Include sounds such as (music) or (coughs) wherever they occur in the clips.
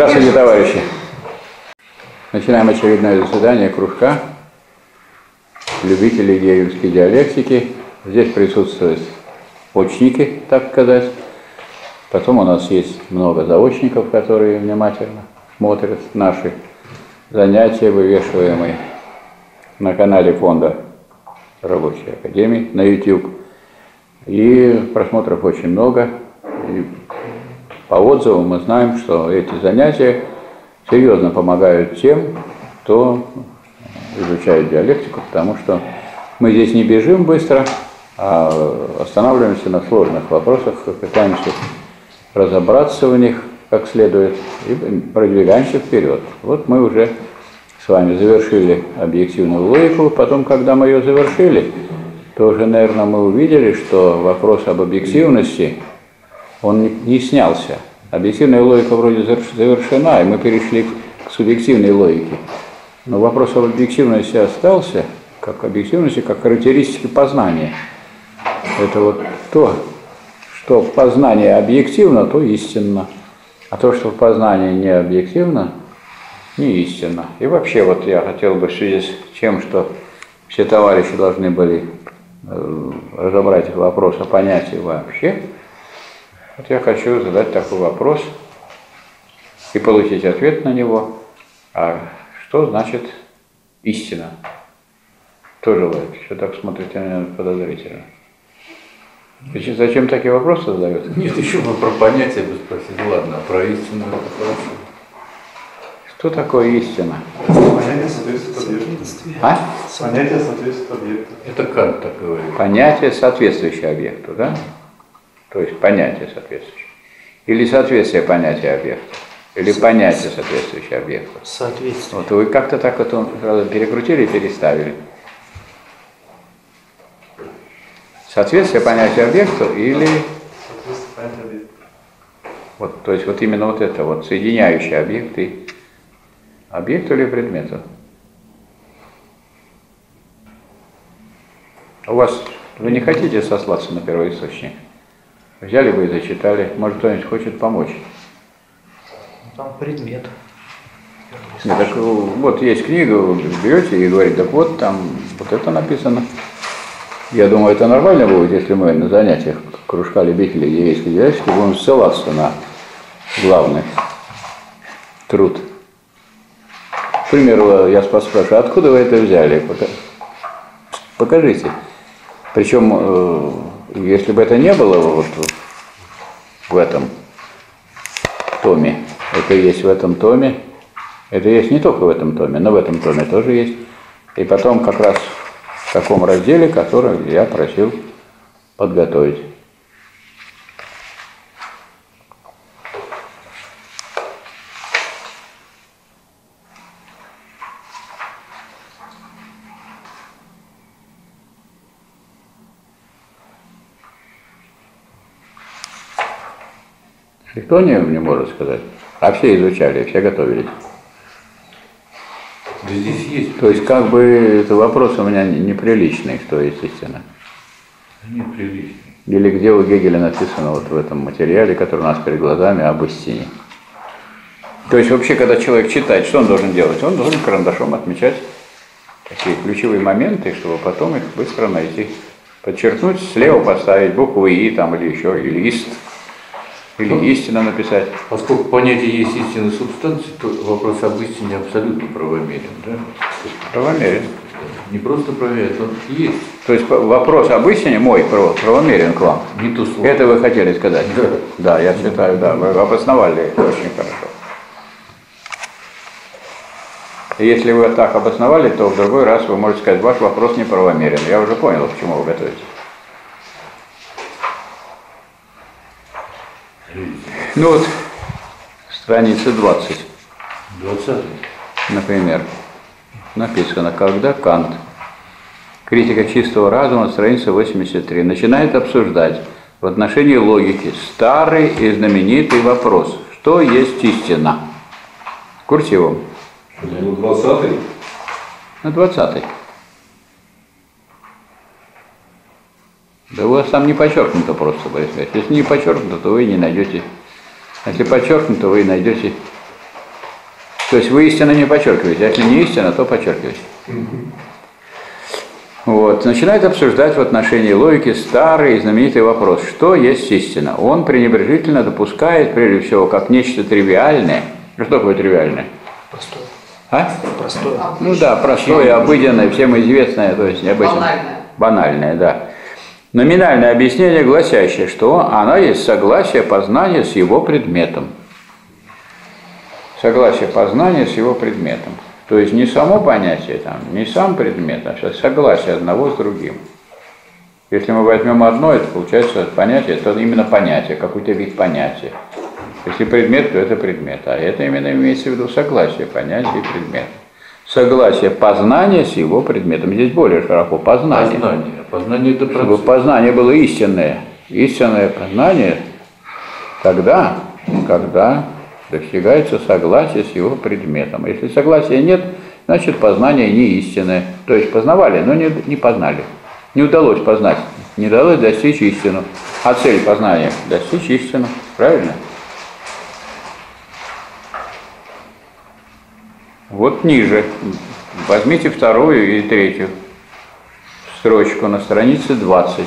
Здравствуйте, товарищи. Начинаем очередное заседание кружка любителей гегельской диалектики. Здесь присутствуют очники, так сказать. Потом у нас есть много заочников, которые внимательно смотрят наши занятия, вывешиваемые на канале фонда Рабочей Академии на YouTube. И просмотров очень много. И по отзывам мы знаем, что эти занятия серьезно помогают тем, кто изучает диалектику, потому что мы здесь не бежим быстро, а останавливаемся на сложных вопросах, пытаемся разобраться в них как следует и продвигаемся вперед. Вот мы уже с вами завершили объективную логику, потом, когда мы ее завершили, то уже, наверное, мы увидели, что вопрос об объективности, он не снялся. Объективная логика вроде завершена, и мы перешли к субъективной логике. Но вопрос об объективности остался, как объективности, как характеристики познания. Это вот то, что познание объективно, то истинно. А то, что познание не объективно, не истинно. И вообще вот я хотел бы в связи с тем, что все товарищи должны были э, разобрать вопрос о понятии вообще, вот я хочу задать такой вопрос и получить ответ на него. А что значит истина? Кто желает? Что так смотрите на меня подозрительно? Зачем, зачем такие вопросы задают? Нет, еще бы про понятие бы спросить. Ладно, а про истину это хорошо. Что такое истина? Понятие соответствует объекту. А? Понятие соответствует объекту. Это Кант так говорит. Понятие, соответствующее объекту, да? То есть понятие соответствующее. Или соответствие понятия объекта. Или понятие, соответствующее объекту. Соответствие. Вот вы как-то так вот сразу перекрутили и переставили. Соответствие понятия объекту или Соответствует понятие объекта. вот, то есть вот именно вот это вот соединяющие объекты объекту или предмету. У вас вы не хотите сослаться на первоисточник? Взяли бы и зачитали. Может, кто-нибудь хочет помочь? Там предмет. Нет, так э, вот есть книга, вы берете и говорите, так вот там вот это написано. Я думаю, это нормально будет, если мы на занятиях кружка любителей еврейской диалектики будем ссылаться на главный труд. К примеру, я спрашиваю, откуда вы это взяли? Пока- Покажите. Причем, э, если бы это не было вот в этом томе, это есть в этом томе, это есть не только в этом томе, но в этом томе тоже есть. И потом как раз в таком разделе, который я просил подготовить. Никто не, не может сказать. А все изучали, все готовились. Да здесь есть. То есть как бы это вопрос у меня не- неприличный, что есть истина. Нет, прилично. Или где у Гегеля написано вот в этом материале, который у нас перед глазами, об истине. То есть вообще, когда человек читает, что он должен делать? Он должен карандашом отмечать такие ключевые моменты, чтобы потом их быстро найти. Подчеркнуть, слева поставить букву И там или еще, или ист, или истина написать. Поскольку понятие есть истинной субстанции, то вопрос об истине абсолютно правомерен. Да? Правомерен. Не просто проверяет, он есть. То есть вопрос об истине мой право- правомерен к вам. Не то слово. Это вы хотели сказать? Да. Да, я считаю, да, вы обосновали это очень хорошо. Если вы так обосновали, то в другой раз вы можете сказать, ваш вопрос неправомерен. Я уже понял, к чему вы готовитесь. Ну вот, страница 20, 20 например, написано, когда Кант, критика чистого разума, страница 83, начинает обсуждать в отношении логики старый и знаменитый вопрос, что есть истина? Курсивом. Ну, 20 На 20 Да у вас там не подчеркнуто просто, Борис. Если не подчеркнуто, то вы не найдете. Если подчеркнуто, вы найдете То есть вы истину не подчеркиваете, а если не истина, то подчеркиваете. Вот. Начинает обсуждать в отношении логики старый и знаменитый вопрос, что есть истина. Он пренебрежительно допускает, прежде всего, как нечто тривиальное. Что такое тривиальное? Простое. А? Простое. Ну да, простое, обыденное, всем известное, то есть необычное. Банальное. Банальное, да. Номинальное объяснение, гласящее, что оно есть согласие познания с его предметом. Согласие познания с его предметом. То есть не само понятие, там, не сам предмет, а согласие одного с другим. Если мы возьмем одно, это получается понятие, это именно понятие, какой-то вид понятия. Если предмет, то это предмет. А это именно имеется в виду согласие понятия и предмета. Согласие познания с его предметом. Здесь более широко познание. Познание. Познание это Чтобы познание было истинное. Истинное познание тогда, когда достигается согласие с его предметом. Если согласия нет, значит познание не истинное. То есть познавали, но не, не познали. Не удалось познать, не удалось достичь истину. А цель познания – достичь истину. Правильно? Вот ниже. Возьмите вторую и третью строчку на странице 20.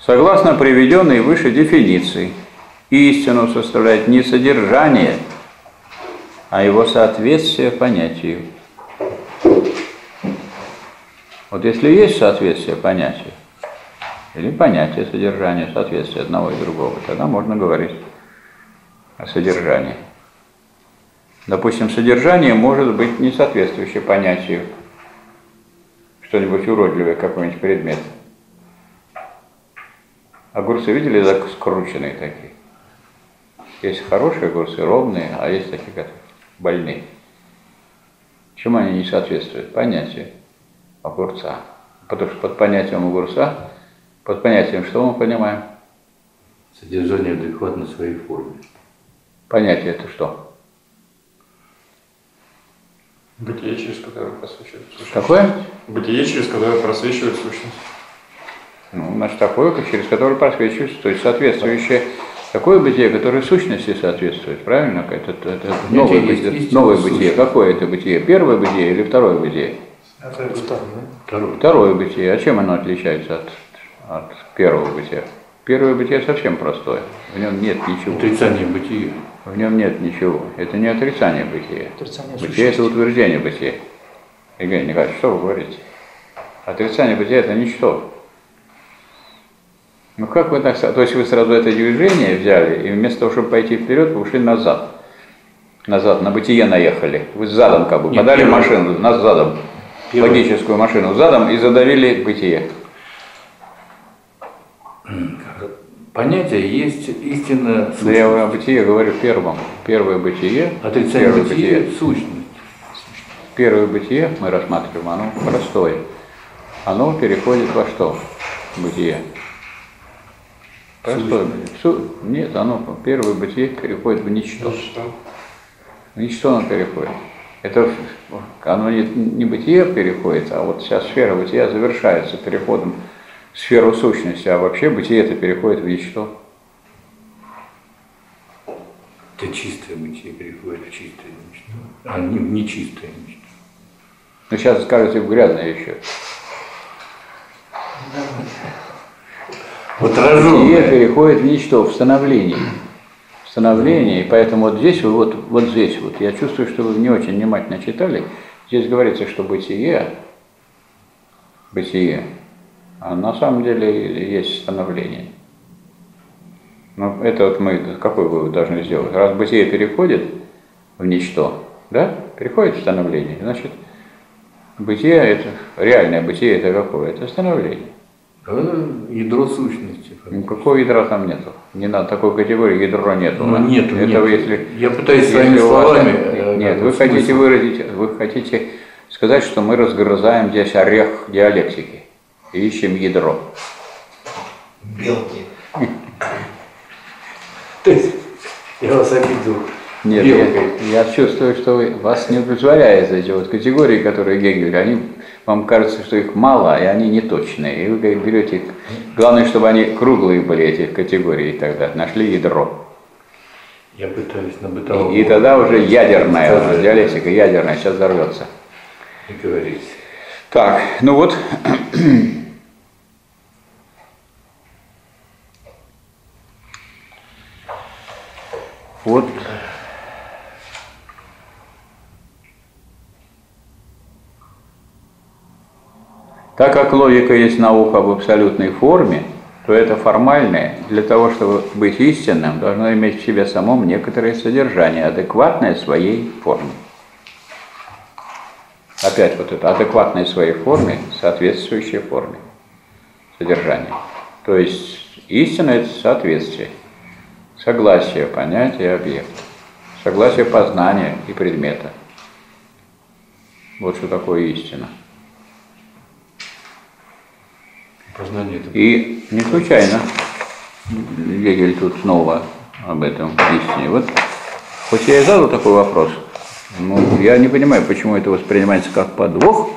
Согласно приведенной выше дефиниции, истину составляет не содержание, а его соответствие понятию. Вот если есть соответствие понятию, или понятие содержания, соответствие одного и другого, тогда можно говорить о содержании. Допустим, содержание может быть не соответствующее понятию, что-нибудь уродливое, какой-нибудь предмет. Огурцы видели так скрученные такие? Есть хорошие огурцы, ровные, а есть такие, как больные. Чему они не соответствуют? Понятию огурца. Потому что под понятием огурца, под понятием что мы понимаем? Содержание адекватно своей форме. Понятие это что? Бытие, через которое просвечивает сущность. Какое? Бытие, через которое просвечивает сущность. Ну, значит, такое, как через которое просвечивается, то есть соответствующее такое бытие, которое сущности соответствует, правильно? Это, это, это новое, есть бытие, истинная новое бытие. Какое это бытие? Первое бытие или второе бытие? Это бытие. Второе. Второе. Второе бытие. А чем оно отличается от, от первого бытия? Первое бытие совсем простое. В нем нет ничего. Отрицание бытия. В нем нет ничего. Это не отрицание бытия. Отрицание Бытие – это утверждение бытия. Евгений Николаевич, что вы говорите? Отрицание бытия – это ничто. Ну как вы так... То есть вы сразу это движение взяли, и вместо того, чтобы пойти вперед, вы ушли назад. Назад, на бытие наехали. Вы задом как бы Нет, подали первое. машину, нас задом. Первое. Логическую машину задом и задавили бытие. (clears throat) Понятие есть истинная Да я сущность. о бытие говорю первом. Первое бытие. Отрицание первое бытия – сущность. Первое бытие мы рассматриваем, оно простое. Оно переходит во что? Бытие. Простое. Су- Нет, оно первое бытие переходит в ничто. Что? В ничто оно переходит. Это оно не, не бытие переходит, а вот вся сфера бытия завершается переходом сферу сущности, а вообще бытие это переходит в ничто. Это чистое бытие переходит в чистое ничто, а не в нечистое ничто. Ну сейчас скажете в грязное еще. Вот Бытие рожденное. переходит в ничто, в становление. В становление, и поэтому вот здесь, вот, вот здесь вот, я чувствую, что вы не очень внимательно читали, здесь говорится, что бытие, бытие, а на самом деле есть становление. Ну, это вот мы, какой вывод должны сделать? Раз бытие переходит в ничто, да, переходит в становление, значит, бытие, это, реальное бытие, это какое? Это становление. А Ядро сущности. Никакого ядра там нету. Не надо такой категории ядро нету. Ну, да? нету, Это нету. вы если. Я пытаюсь если своими вас- словами, э, Нет, как вы хотите смысл. выразить, вы хотите сказать, что мы разгрызаем здесь орех диалектики ищем ядро. Белки. (laughs) То есть, я вас обидел. Нет, я, я чувствую, что вы, вас не удовлетворяют эти вот категории, которые Гегель, они, вам кажется, что их мало, и они неточные. И вы как берете, главное, чтобы они круглые были, эти категории, тогда нашли ядро. Я пытаюсь на бытовом И, и тогда уже ядерная уже, диалектика, ядерная, сейчас взорвется. и говорить. Так, ну вот. Вот. Так как логика есть наука об абсолютной форме, то это формальное, для того, чтобы быть истинным, должно иметь в себе самом некоторое содержание, адекватное своей форме. Опять вот это адекватной своей форме, соответствующей форме содержания. То есть истина – это соответствие, согласие понятия и объекта, согласие познания и предмета. Вот что такое истина. Познание это И не случайно Гегель тут снова об этом истине. Вот хоть я и задал такой вопрос, но я не понимаю, почему это воспринимается как подвох,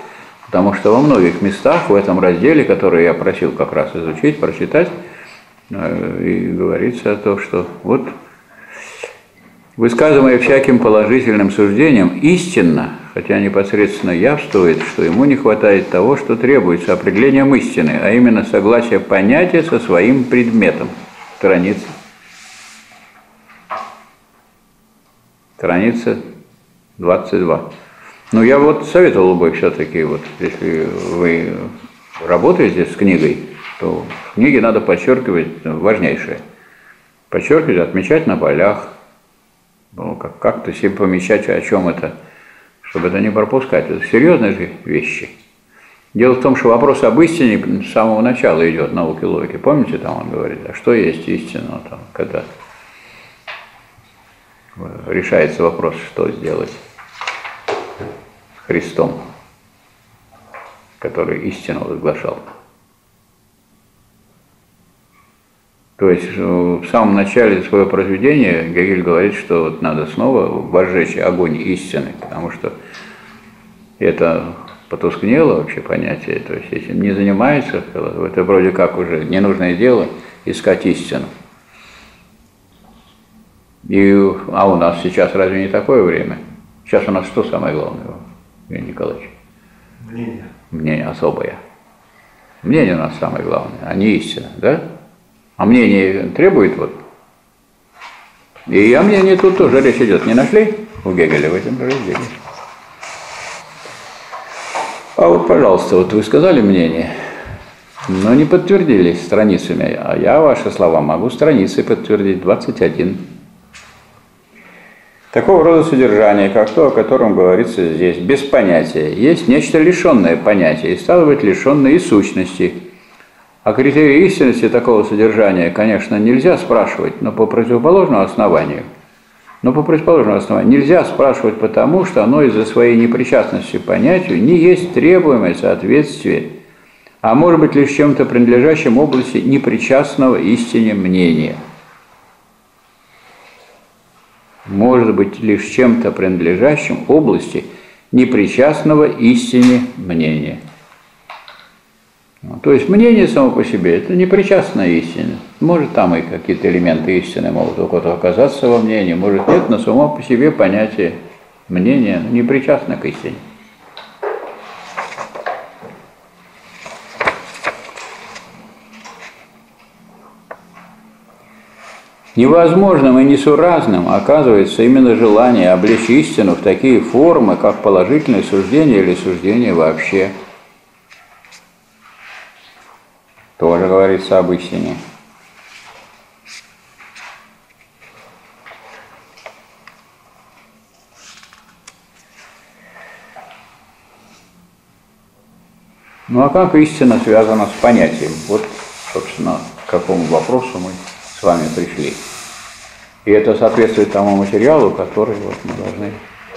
потому что во многих местах в этом разделе, который я просил как раз изучить, прочитать, и говорится о том, что вот высказывая всяким положительным суждением, истинно, хотя непосредственно явствует, что ему не хватает того, что требуется определением истины, а именно согласия понятия со своим предметом. Страница. Страница 22. Ну, я вот советовал бы все-таки, вот, если вы работаете с книгой, то в книге надо подчеркивать важнейшее. Подчеркивать, отмечать на полях, ну, как- как-то себе помечать, о чем это, чтобы это не пропускать. Это серьезные же вещи. Дело в том, что вопрос об истине с самого начала идет науки логики. Помните, там он говорит, а что есть истина, там, когда решается вопрос, что сделать с Христом, который истину возглашал. То есть э, в самом начале своего произведения Гегель говорит, что вот надо снова возжечь огонь истины, потому что это потускнело вообще понятие, то есть этим не занимается, это вроде как уже ненужное дело искать истину. И, а у нас сейчас разве не такое время? Сейчас у нас что самое главное, Евгений Николаевич? Мнение. Мнение особое. Мнение у нас самое главное, а не истина, да? А мнение требует вот. И о мнении тут тоже речь идет. Не нашли у Гегеля в этом разделе? А вот, пожалуйста, вот вы сказали мнение, но не подтвердили страницами, а я ваши слова могу страницы подтвердить, 21. Такого рода содержание, как то, о котором говорится здесь, без понятия, есть нечто лишенное понятия и стало быть лишенное и сущности. О критерии истинности такого содержания, конечно, нельзя спрашивать, но по противоположному основанию. Но по противоположному основанию нельзя спрашивать потому, что оно из-за своей непричастности к понятию не есть требуемое соответствие, а может быть лишь чем-то принадлежащим области непричастного истине мнения – может быть лишь чем-то принадлежащим области непричастного истине мнения. Ну, То есть мнение само по себе – это непричастная истина. Может, там и какие-то элементы истины могут у кого-то оказаться во мнении, может, нет, но само по себе понятие мнения ну, непричастно к истине. Невозможным и несуразным оказывается именно желание облечь истину в такие формы, как положительное суждение или суждение вообще. Тоже говорится об истине. Ну а как истина связана с понятием? Вот, собственно, к какому вопросу мы с вами пришли. И это соответствует тому материалу, который вот мы должны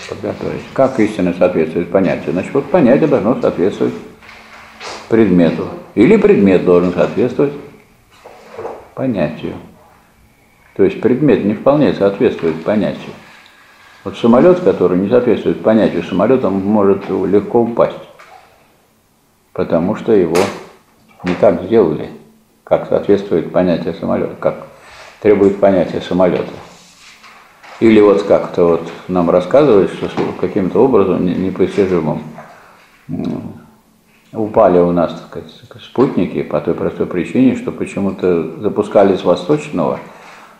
подготовить. Как истина соответствует понятию? Значит, вот понятие должно соответствовать предмету. Или предмет должен соответствовать понятию. То есть предмет не вполне соответствует понятию. Вот самолет, который не соответствует понятию самолета, может легко упасть, потому что его не так сделали, как соответствует понятие самолета, как требует понятия самолета. Или вот как-то вот нам рассказывают, что каким-то образом не- непостижимым упали у нас так сказать, спутники по той простой причине, что почему-то запускали с восточного,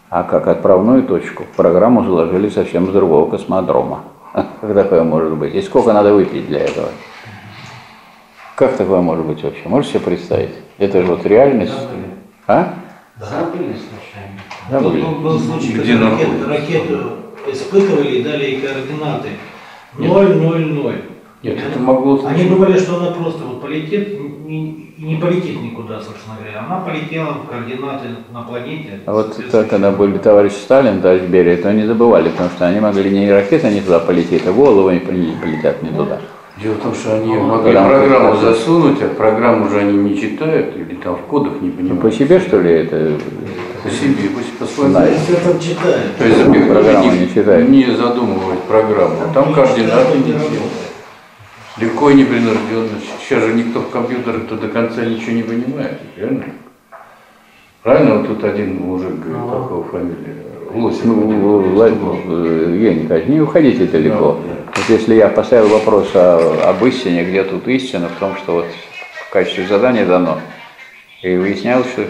а как отправную точку в программу заложили совсем с другого космодрома. (laughs) Как такое может быть? И сколько надо выпить для этого? Как такое может быть вообще? Можете себе представить? Это же вот реальность. А? Забыли случайно. Забыли. Был, был случай, Где когда ракет- находится? ракету испытывали и дали ей координаты 000. Нет, это могло Они думали, что она просто вот полетит и и не полетит никуда, собственно говоря. Она полетела в координаты на планете. А вот то, когда были товарищ Сталин, товарищ Берия, то не забывали, потому что они могли не ракета не туда полететь, а головы не полетят не туда. Дело в том, что они Ну, могли программу прекрасно. засунуть, а программу же они не читают или там в кодах не Ну, понимают. по себе, что ли, это По себе, пусть по своему. Знаю. Все там читают. То есть Программа не, не читает. не задумывать программу. а Там Не координаты читают, не не все. работают. Легко и непринужденно. Сейчас же никто в компьютерах-то до конца ничего не понимает, верно? Правильно, вот тут один мужик говорит, какого фамилия? Лосев. Ну, Николаевич, не уходите далеко. Да, Вот если я поставил вопрос о- об истине, где тут истина, в том, что вот в качестве задания дано, и выяснялось, что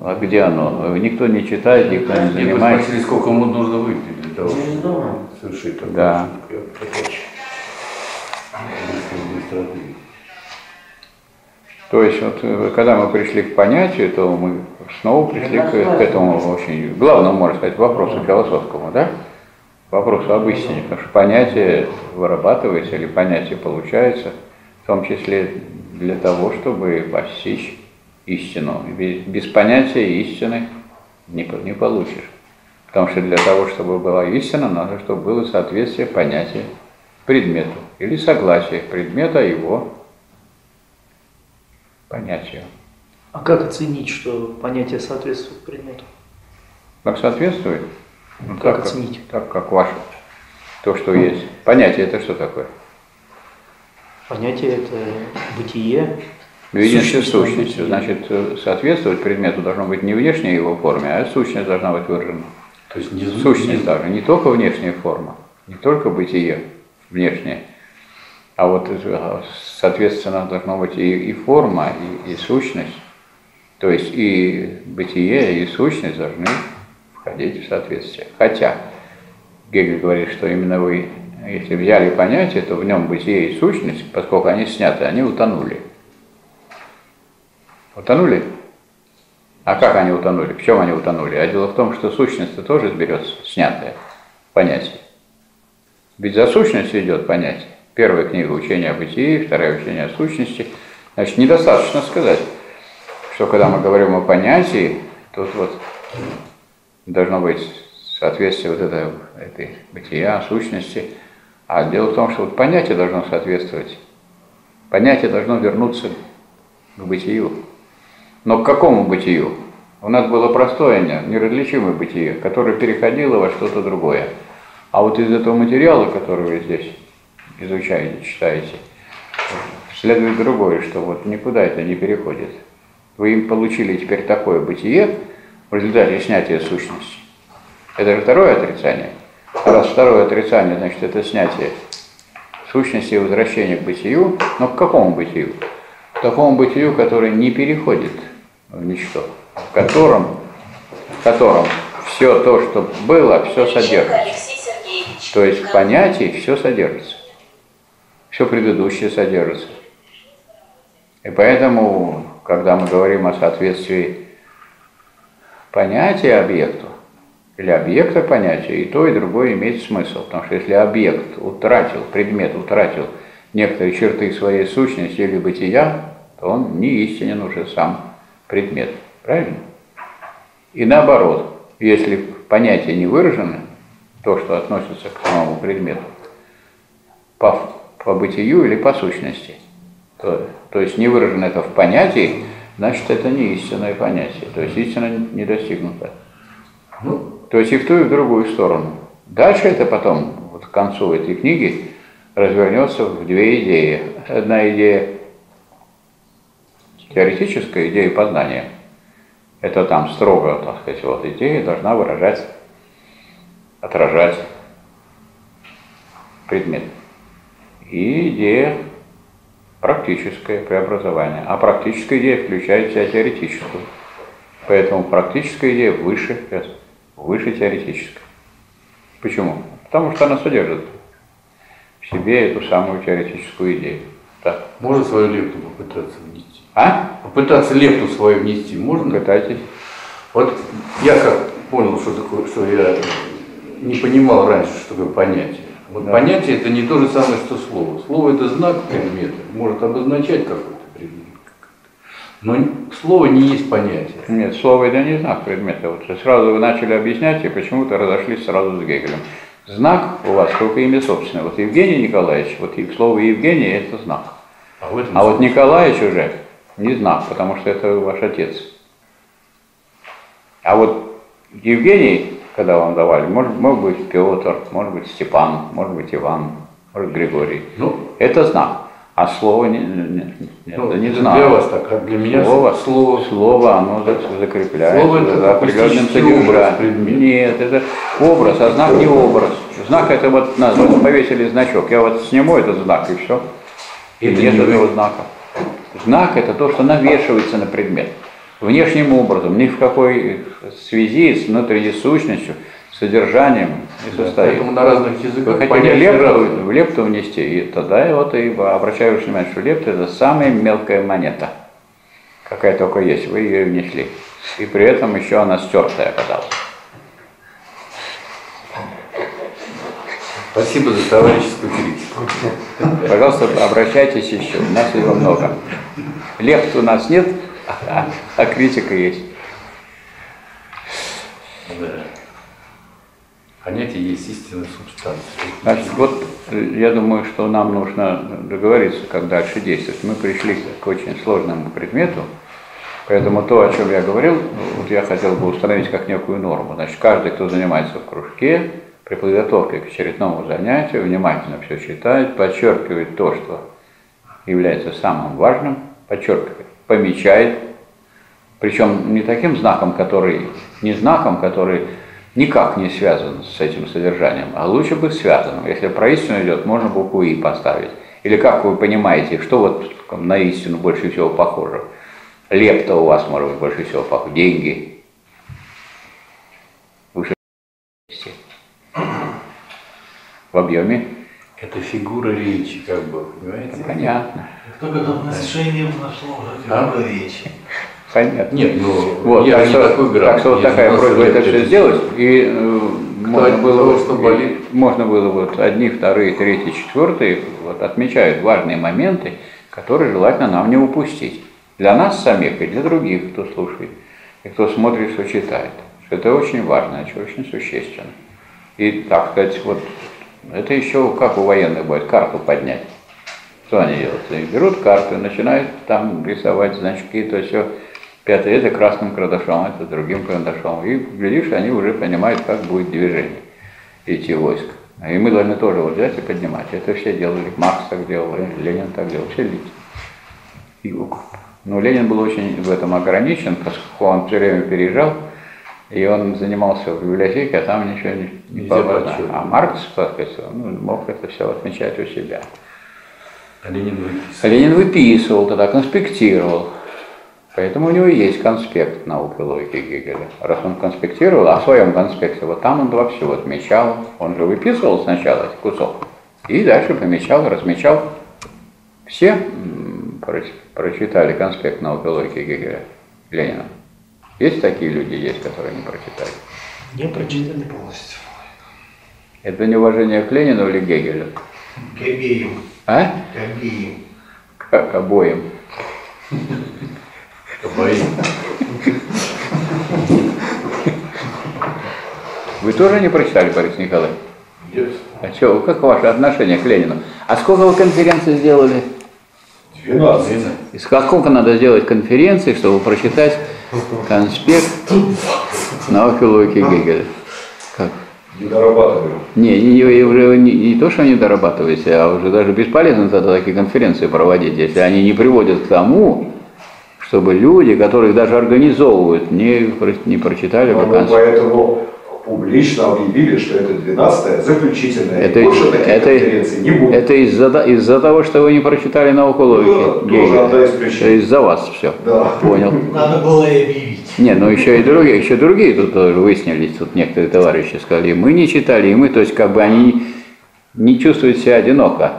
а где оно? Никто не читает, никто не бы занимается. спросили, сколько ему нужно выпить для того, чтобы совершить такую Да. То есть вот э, когда мы пришли к понятию, то мы снова пришли к, к этому очень главному, можно сказать, вопросу философскому, да? Вопросу об истине, потому что понятие вырабатывается или понятие получается, в том числе для того, чтобы постичь истину. Без, без понятия истины не, не получишь. Потому что для того, чтобы была истина, надо, чтобы было соответствие понятия предмету или согласие предмета его понятию. А как оценить, что понятие соответствует предмету? Как соответствует? Ну, Как так, оценить? так, как ваше. То, что есть. Понятие это что такое? Понятие это бытие. Видимость Сущность сущность. Значит, э, соответствовать предмету должно быть не внешняя его форме, а сущность должна быть выражена. То есть не Сущность даже, не только внешняя форма, не только бытие внешнее, а вот, э, соответственно, должно быть и, и форма, и, и сущность. То есть и бытие, и сущность должны входить в соответствие. Хотя Гегель говорит, что именно вы, если взяли понятие, то в нем бытие и сущность, поскольку они сняты, они утонули. Утонули? А как они утонули? В чем они утонули? А дело в том, что сущность-то тоже берется, снятая понятие. Ведь за сущностью идет понятие. Первая книга учения о бытии, вторая учение о сущности. Значит, недостаточно сказать, что когда мы говорим о понятии, тут вот должно быть соответствие вот это, этой бытия, сущности. А дело в том, что вот понятие должно соответствовать. Понятие должно вернуться к бытию. Но к какому бытию? У нас было простое, не- неразличимое бытие, которое переходило во что-то другое. А вот из этого материала, который здесь изучаете, читаете, следует другое, что вот никуда это не переходит. Вы им получили теперь такое бытие в результате снятия сущности. Это же второе отрицание. Раз второе отрицание, значит, это снятие сущности и возвращение к бытию. Но к какому бытию? К такому бытию, который не переходит в ничто, в котором, в котором все то, что было, все содержится. То есть в понятии все содержится. Все предыдущее содержится. И поэтому, когда мы говорим о соответствии понятия объекту, или объекта понятия, и то, и другое имеет смысл. Потому что если объект утратил, предмет утратил некоторые черты своей сущности или бытия, то он не истинен уже сам предмет. Правильно? И наоборот, если понятие не выражено, то, что относится к самому предмету, по, по бытию или по сущности, то, то есть не выражено это в понятии, значит это не истинное понятие, то есть истина не достигнута. Ну, то есть и в ту, и в другую сторону. Дальше это потом, вот к концу этой книги, развернется в две идеи. Одна идея теоретическая, идея познания. Это там строго, так сказать, вот идея должна выражать отражать предмет. И идея практическое преобразование. А практическая идея включает в себя теоретическую. Поэтому практическая идея выше, выше теоретической. Почему? Потому что она содержит в себе эту самую теоретическую идею. Так. Можно свою лепту попытаться внести? А? Попытаться лепту свою внести можно? Пытайтесь. Вот я как понял, что такое, что я не понимал раньше, что такое понятие. Вот Да. понятие это не то же самое, что слово. Слово это знак предмета, может обозначать какой-то предмет. Но слово не есть понятие. Нет, слово это не знак предмета. Вот сразу вы начали объяснять и почему-то разошлись сразу с Гегелем. Знак у вас только имя собственное. Вот Евгений Николаевич, вот и слово Евгений это знак. А, в этом А вот Николаевич уже не знак, потому что это ваш отец. А вот Евгений, когда вам давали, может, мог быть Петр, может быть Степан, может быть Иван, может Григорий. Ну, Это знак. А слово не, не, не- ну, не для знак. вас так, а для меня слово, слово, слово, оно за- закрепляется Слово это за определенным содержанием. Нет, это образ, а знак не образ. Знак это вот на вот повесили значок. Я вот сниму этот знак и все. И Это нет этого знака. Знак это то, что навешивается на предмет. Внешним образом, ни в какой связи с внутренней сущностью, содержанием не состоит. поэтому на разных Вы языках хотите понятия лепту, в лепту внести, и тогда я вот и обращаю ваше внимание, что лепта это самая мелкая монета, какая только есть, вы ее внесли. И при этом еще она стертая оказалась. Спасибо за товарищескую критику. Пожалуйста, обращайтесь еще, у нас его много. Лепт у нас нет, а, (laughs) а критика есть. Да. Понятие есть истинная субстанция. Значит, вот э, я думаю, что нам нужно договориться, как дальше действовать. Мы пришли к очень сложному предмету, поэтому то, о чем я говорил, вот я хотел бы установить как некую норму. Значит, каждый, кто занимается в кружке, при подготовке к очередному занятию, внимательно все читает, подчеркивает то, что является самым важным, подчеркивает, помечает, причем не таким знаком, который, не знаком, который никак не связан с этим содержанием, а лучше бы связанным. Если про истину идет, можно букву «и» поставить. Или как вы понимаете, что вот на истину больше всего похоже? Лепта у вас, может быть, больше всего похоже. Деньги. Выше в объеме. Это фигура речи, как бы, понимаете? Понятно. Кто готов на решение нашло уже А? фигура речи. Понятно. Нет, ну, Вот, я так, не что, такой грамотный. так что вот такая просьба это все сделать, и э, можно было, того, вот- что болит? можно было вот одни, вторые, третьи, четвертые вот отмечают важные моменты, которые желательно нам не упустить. Для нас самих и для других, кто слушает, и кто смотрит, что читает. Что Это очень важно, это очень существенно. И, так сказать, вот это еще как у военных будет, карту поднять. Что они делают? Они берут карту и начинают там рисовать значки, то все. Пятое, это красным карандашом, это другим карандашом. И, глядишь, они уже понимают, как будет движение идти войск. И мы должны тоже вот взять и поднимать. Это все делали. Маркс так делал, Ленин так делал, все люди. И, ну, Ленин был очень в этом ограничен, поскольку он все время переезжал, и он занимался в библиотеке, а там ничего не, не подсчётывать. А Маркс, он мог это все отмечать у себя. А Ленин выписал. А Ленин выписывал, тогда конспектировал. Поэтому у него есть конспект науки логики Гегеля. Раз он конспектировал, в своем конспекте, вот там он во все отмечал. Он же выписывал сначала этот кусок. И дальше помечал, размечал. Все прочитали конспект науки логики Гегеля, Ленина. Есть такие люди, есть, которые не прочитали. Не прочитали. Полностью. Это неуважение к Ленину или Гегелю? К обеим. А? К обеим. К к обоим. Обоим. Вы тоже не прочитали, Борис Николаевич? Нет. А что, как ваше отношение к Ленину? А сколько вы конференций сделали? 12. И сколько надо сделать конференций, чтобы прочитать конспект науки логики Гегеля? Как? Не дорабатываем. Не, не, не- уже не, не то, что они дорабатываете, а уже даже бесполезно тогда такие конференции проводить, если они не приводят к тому, чтобы люди, которые их даже организовывают, не, не прочитали бы Мы конспект. поэтому публично объявили, что это 12-я заключительная. Это, И больше таких это, конференций не будет. это из-за из-за того, что вы не прочитали науку логики. Да, тоже одна из причин. Это из-за вас все. Да. Понял. Надо было и объявить. Не, ну еще и другие, еще другие тут тоже выяснились, тут некоторые товарищи сказали, мы не читали, и мы, то есть как бы они не чувствуют себя одиноко.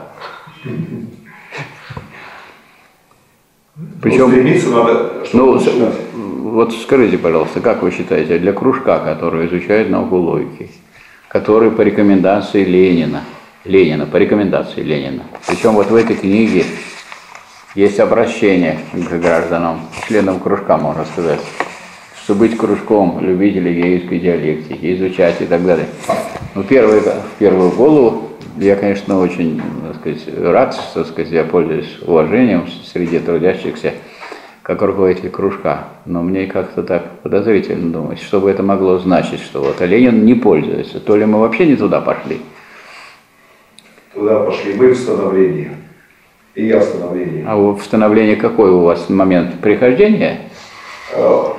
Причем стремиться надо, ну. Вот скажите, пожалуйста, как вы считаете, для кружка, который изучает науку логики, который по рекомендации Ленина, Ленина, по рекомендации Ленина, причем вот в этой книге есть обращение к гражданам, членам кружка, можно сказать, что быть кружком любителей гейской диалектики, изучать и так далее. Ну, первый, в первую голову я, конечно, очень так сказать, рад, так сказать, я пользуюсь уважением среди трудящихся, как руководитель кружка. Но мне как-то так подозрительно думать, что бы это могло значить, что вот а Ленин не пользуется. То ли мы вообще не туда пошли. Туда пошли мы в становлении. И я в становлении. А в становлении какой у вас момент прихождения А,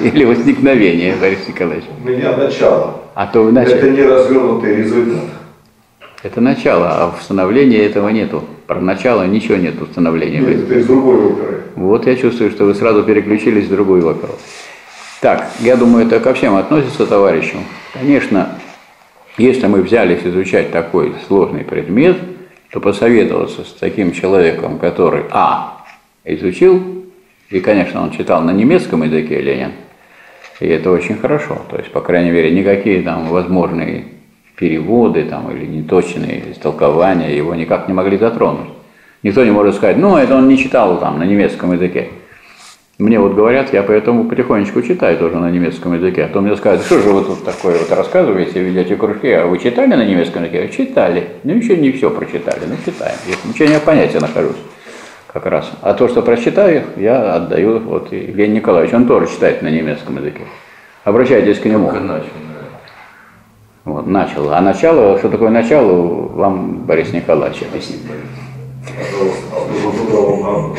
или возникновения, Борис Николаевич? У меня начало. А то вы Это начали. не развернутый результат. Это начало, а в становлении этого нету. Про начало ничего нету в становлении. Нет, это из другой оперы. Вот я чувствую, что вы сразу переключились в другую оперу. Так, я думаю, это ко всем относится, товарищам. Конечно, если мы взялись изучать такой сложный предмет, то посоветоваться с таким человеком, который, а, изучил, и, конечно, он читал на немецком языке Ленин, и это очень хорошо. То есть, по крайней мере, никакие там возможные переводы там, или неточные истолкования его никак не могли затронуть. Никто не может сказать, ну, это он не читал там на немецком языке. Мне вот говорят, я поэтому потихонечку читаю тоже на немецком языке. А то мне скажут, что же вы тут такое вот рассказываете, ведете кружки, а вы читали на немецком языке? Читали. Ну, еще не все прочитали, но читаем. Я в течение понятия нахожусь как раз. А то, что прочитаю, я отдаю вот и Евгений Николаевич, он тоже читает на немецком языке. Обращайтесь к нему. Только начал, да. Вот, начал. А начало, что такое начало, вам Борис Николаевич объяснит. А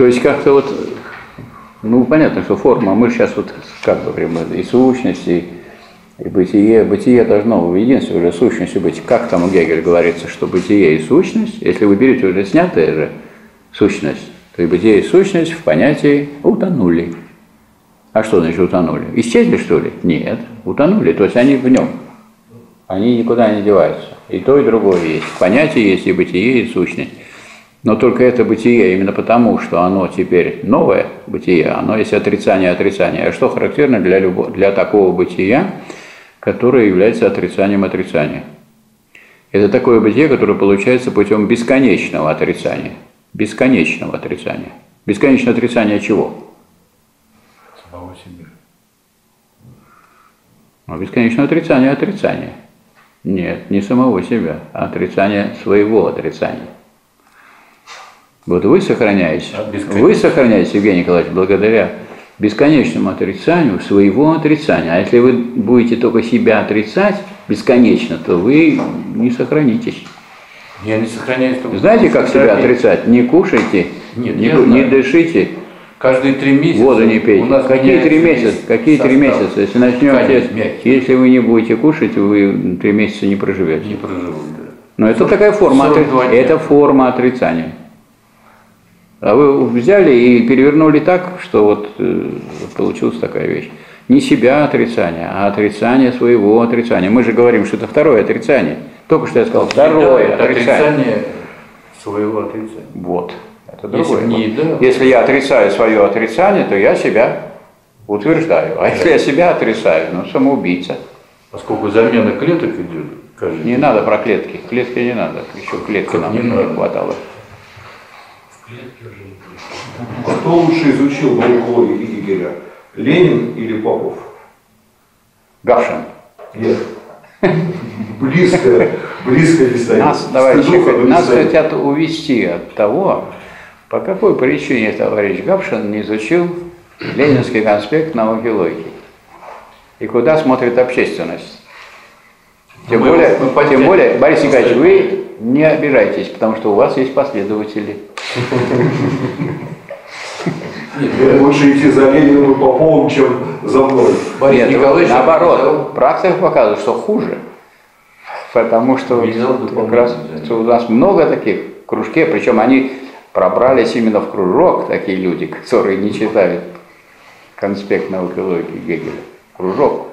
то есть как-то вот, ну понятно, что форма, мы сейчас вот как прямо и сущность, и, и бытие, бытие должно в единстве уже сущностью быть. Как там у Гегеля говорится, что бытие и сущность, если вы берете уже снятое же сущность, то и бытие и сущность в понятии утонули. А что значит утонули? Исчезли, что ли? Нет, утонули, то есть они в нем. Они никуда не деваются. И то, и другое есть. Понятие есть и бытие, и сущность. Но только это бытие именно потому, что оно теперь новое бытие, оно есть отрицание отрицания. А что характерно для, любого, для такого бытия, которое является отрицанием отрицания? Это такое бытие, которое получается путем бесконечного отрицания. Бесконечного отрицания. Бесконечное отрицание чего? Самого себя. Ну, бесконечное отрицание отрицания. Нет, не самого себя, а отрицание своего отрицания. Вот вы сохраняете, А вы сохраняете, Евгений Николаевич, благодаря бесконечному отрицанию своего отрицания. А если вы будете только себя отрицать бесконечно, то вы не сохранитесь. Я не сохраняюсь. Знаете, как себя отрицать? Не кушайте, Нет, не, не дышите, Каждые три месяца... воду не пейте. у нас Какие три месяца? Какие три месяца? Если начнете, если вы не будете кушать, вы три месяца не проживете. Не проживут, да. Но это такая форма, отри- 42 дня. это форма отрицания. А вы взяли и перевернули так, что вот э, получилась такая вещь. Не себя отрицание, а отрицание своего отрицания. Мы же говорим, что это второе отрицание. Только что я сказал, второе отрицание. отрицание своего отрицания. Вот. Это Если другое. не еда- Если я отрицаю свое отрицание, то я себя утверждаю. А если я себя отрицаю, ну самоубийца. Поскольку замена клеток идет каждый Не надо про клетки. Клетки не надо. Еще клетки Как нам не не, хватало. А кто лучше изучил науку логики Гегеля? Ленин или Попов? Гавшин. Нет. Близко, близко не стоит. Нас, не нас хотят увести от того, по какой причине товарищ Гавшин не изучил Ленинский конспект науки логики. И куда смотрит общественность. Тем, Мы- более, мы тем более, Борис Николаевич, вы не обижайтесь, потому что у вас есть последователи. Лучше идти за Лениным и Поповым, чем за мной. Борис Нет, Николаевич наоборот, практика показывает, что хуже. Потому что как раз у нас много таких кружке, причем они пробрались именно в кружок, такие люди, которые не читают конспект науки логики Гегеля. Кружок.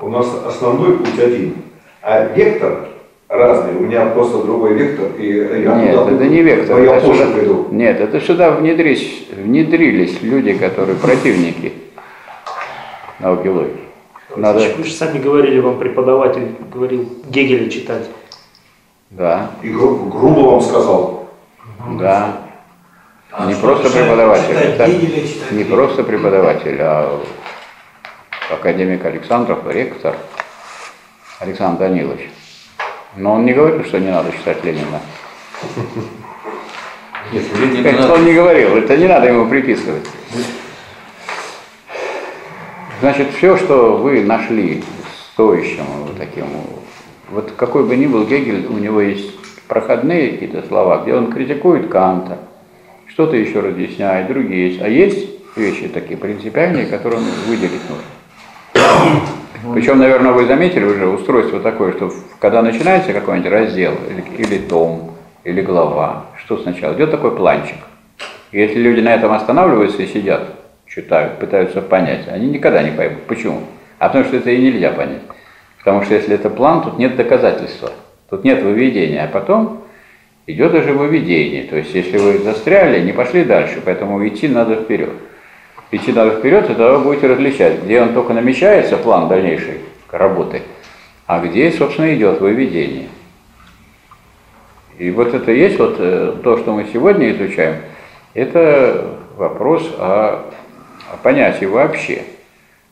У нас основной путь один, а вектор разный. У меня просто другой вектор, и я Нет, туда это не вектор. Я это сюда- приду. Нет, это сюда внедрились, внедрились люди, которые противники науки логики. Надо, Вы же сами говорили, вам преподаватель говорил Гегеля читать. да, И гру- грубо вам сказал. да. А Не просто преподаватель, читать это Гегеля, читать не Гегеля? просто преподаватель, а академик Александров, ректор Александр Данилович. Но он не говорил, что не надо читать Ленина. (laughs) Нет, Ленина Это надо. он не говорил, это не надо ему приписывать. Значит, все, что вы нашли стоящим вот таким, вот какой бы ни был Гегель, у него есть проходные какие-то слова, где он критикует Канта, что-то еще разъясняет, другие есть. А есть вещи такие принципиальные, которые выделить нужно. (coughs) Причем, наверное, вы заметили уже устройство такое, что когда начинается какой-нибудь раздел или, или том, или глава, что сначала? Идет такой планчик. И если люди на этом останавливаются и сидят, читают, пытаются понять, они никогда не поймут. Почему? А потому что это и нельзя понять. Потому что если это план, тут нет доказательства, тут нет выведения, а потом идет уже выведение. То есть если вы застряли, не пошли дальше, поэтому идти надо вперед. Идти надо вперед, и тогда вы будете различать, где он только намечается, план дальнейшей работы, а где, собственно, идет выведение. И вот это есть вот э, то, что мы сегодня изучаем, это вопрос о, о понятии вообще.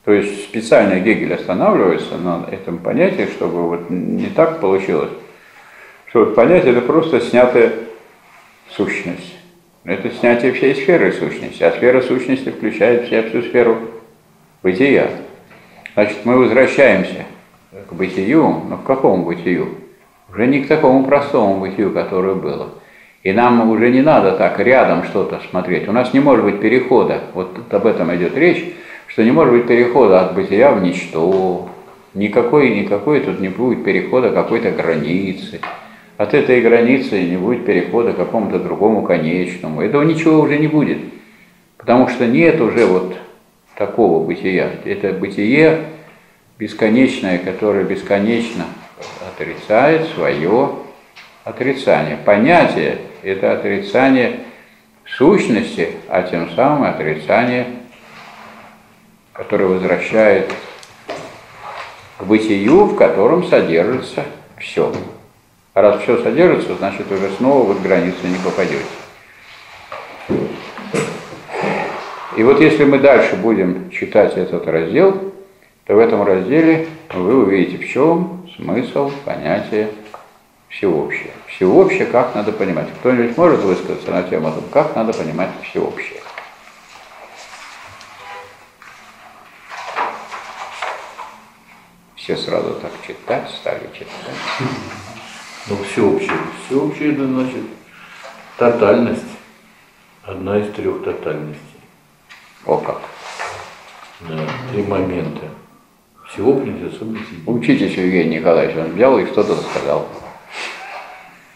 То есть специально Гегель останавливается на этом понятии, чтобы вот не так получилось, что вот понятие это просто снятая сущность. Это снятие всей сферы сущности, а сфера сущности включает в себя всю сферу бытия. Значит, мы возвращаемся к бытию, но к какому бытию? Уже не к такому простому бытию, которое было. И нам уже не надо так рядом что-то смотреть. У нас не может быть перехода, вот об этом идет речь, что не может быть перехода от бытия в ничто. Никакой, никакой тут не будет перехода какой-то границы. От этой границы не будет перехода к какому-то другому конечному. Этого ничего уже не будет. Потому что нет уже вот такого бытия. Это бытие бесконечное, которое бесконечно отрицает свое отрицание. Понятие – это отрицание сущности, а тем самым отрицание, которое возвращает к бытию, в котором содержится все. А раз все содержится, значит уже снова в их границы не попадете. И вот если мы дальше будем читать этот раздел, то в этом разделе вы увидите, в чем смысл понятия всеобщее. Всеобщее как надо понимать. Кто-нибудь может высказаться на тему том, как надо понимать всеобщее? Все сразу так читать стали читать. Ну, всеобщее. Всеобщее это значит тотальность. Одна из трех тотальностей. О как. Да, три момента. Всеобщность, особенность. Учитесь, Евгений Николаевич, он взял и что-то сказал.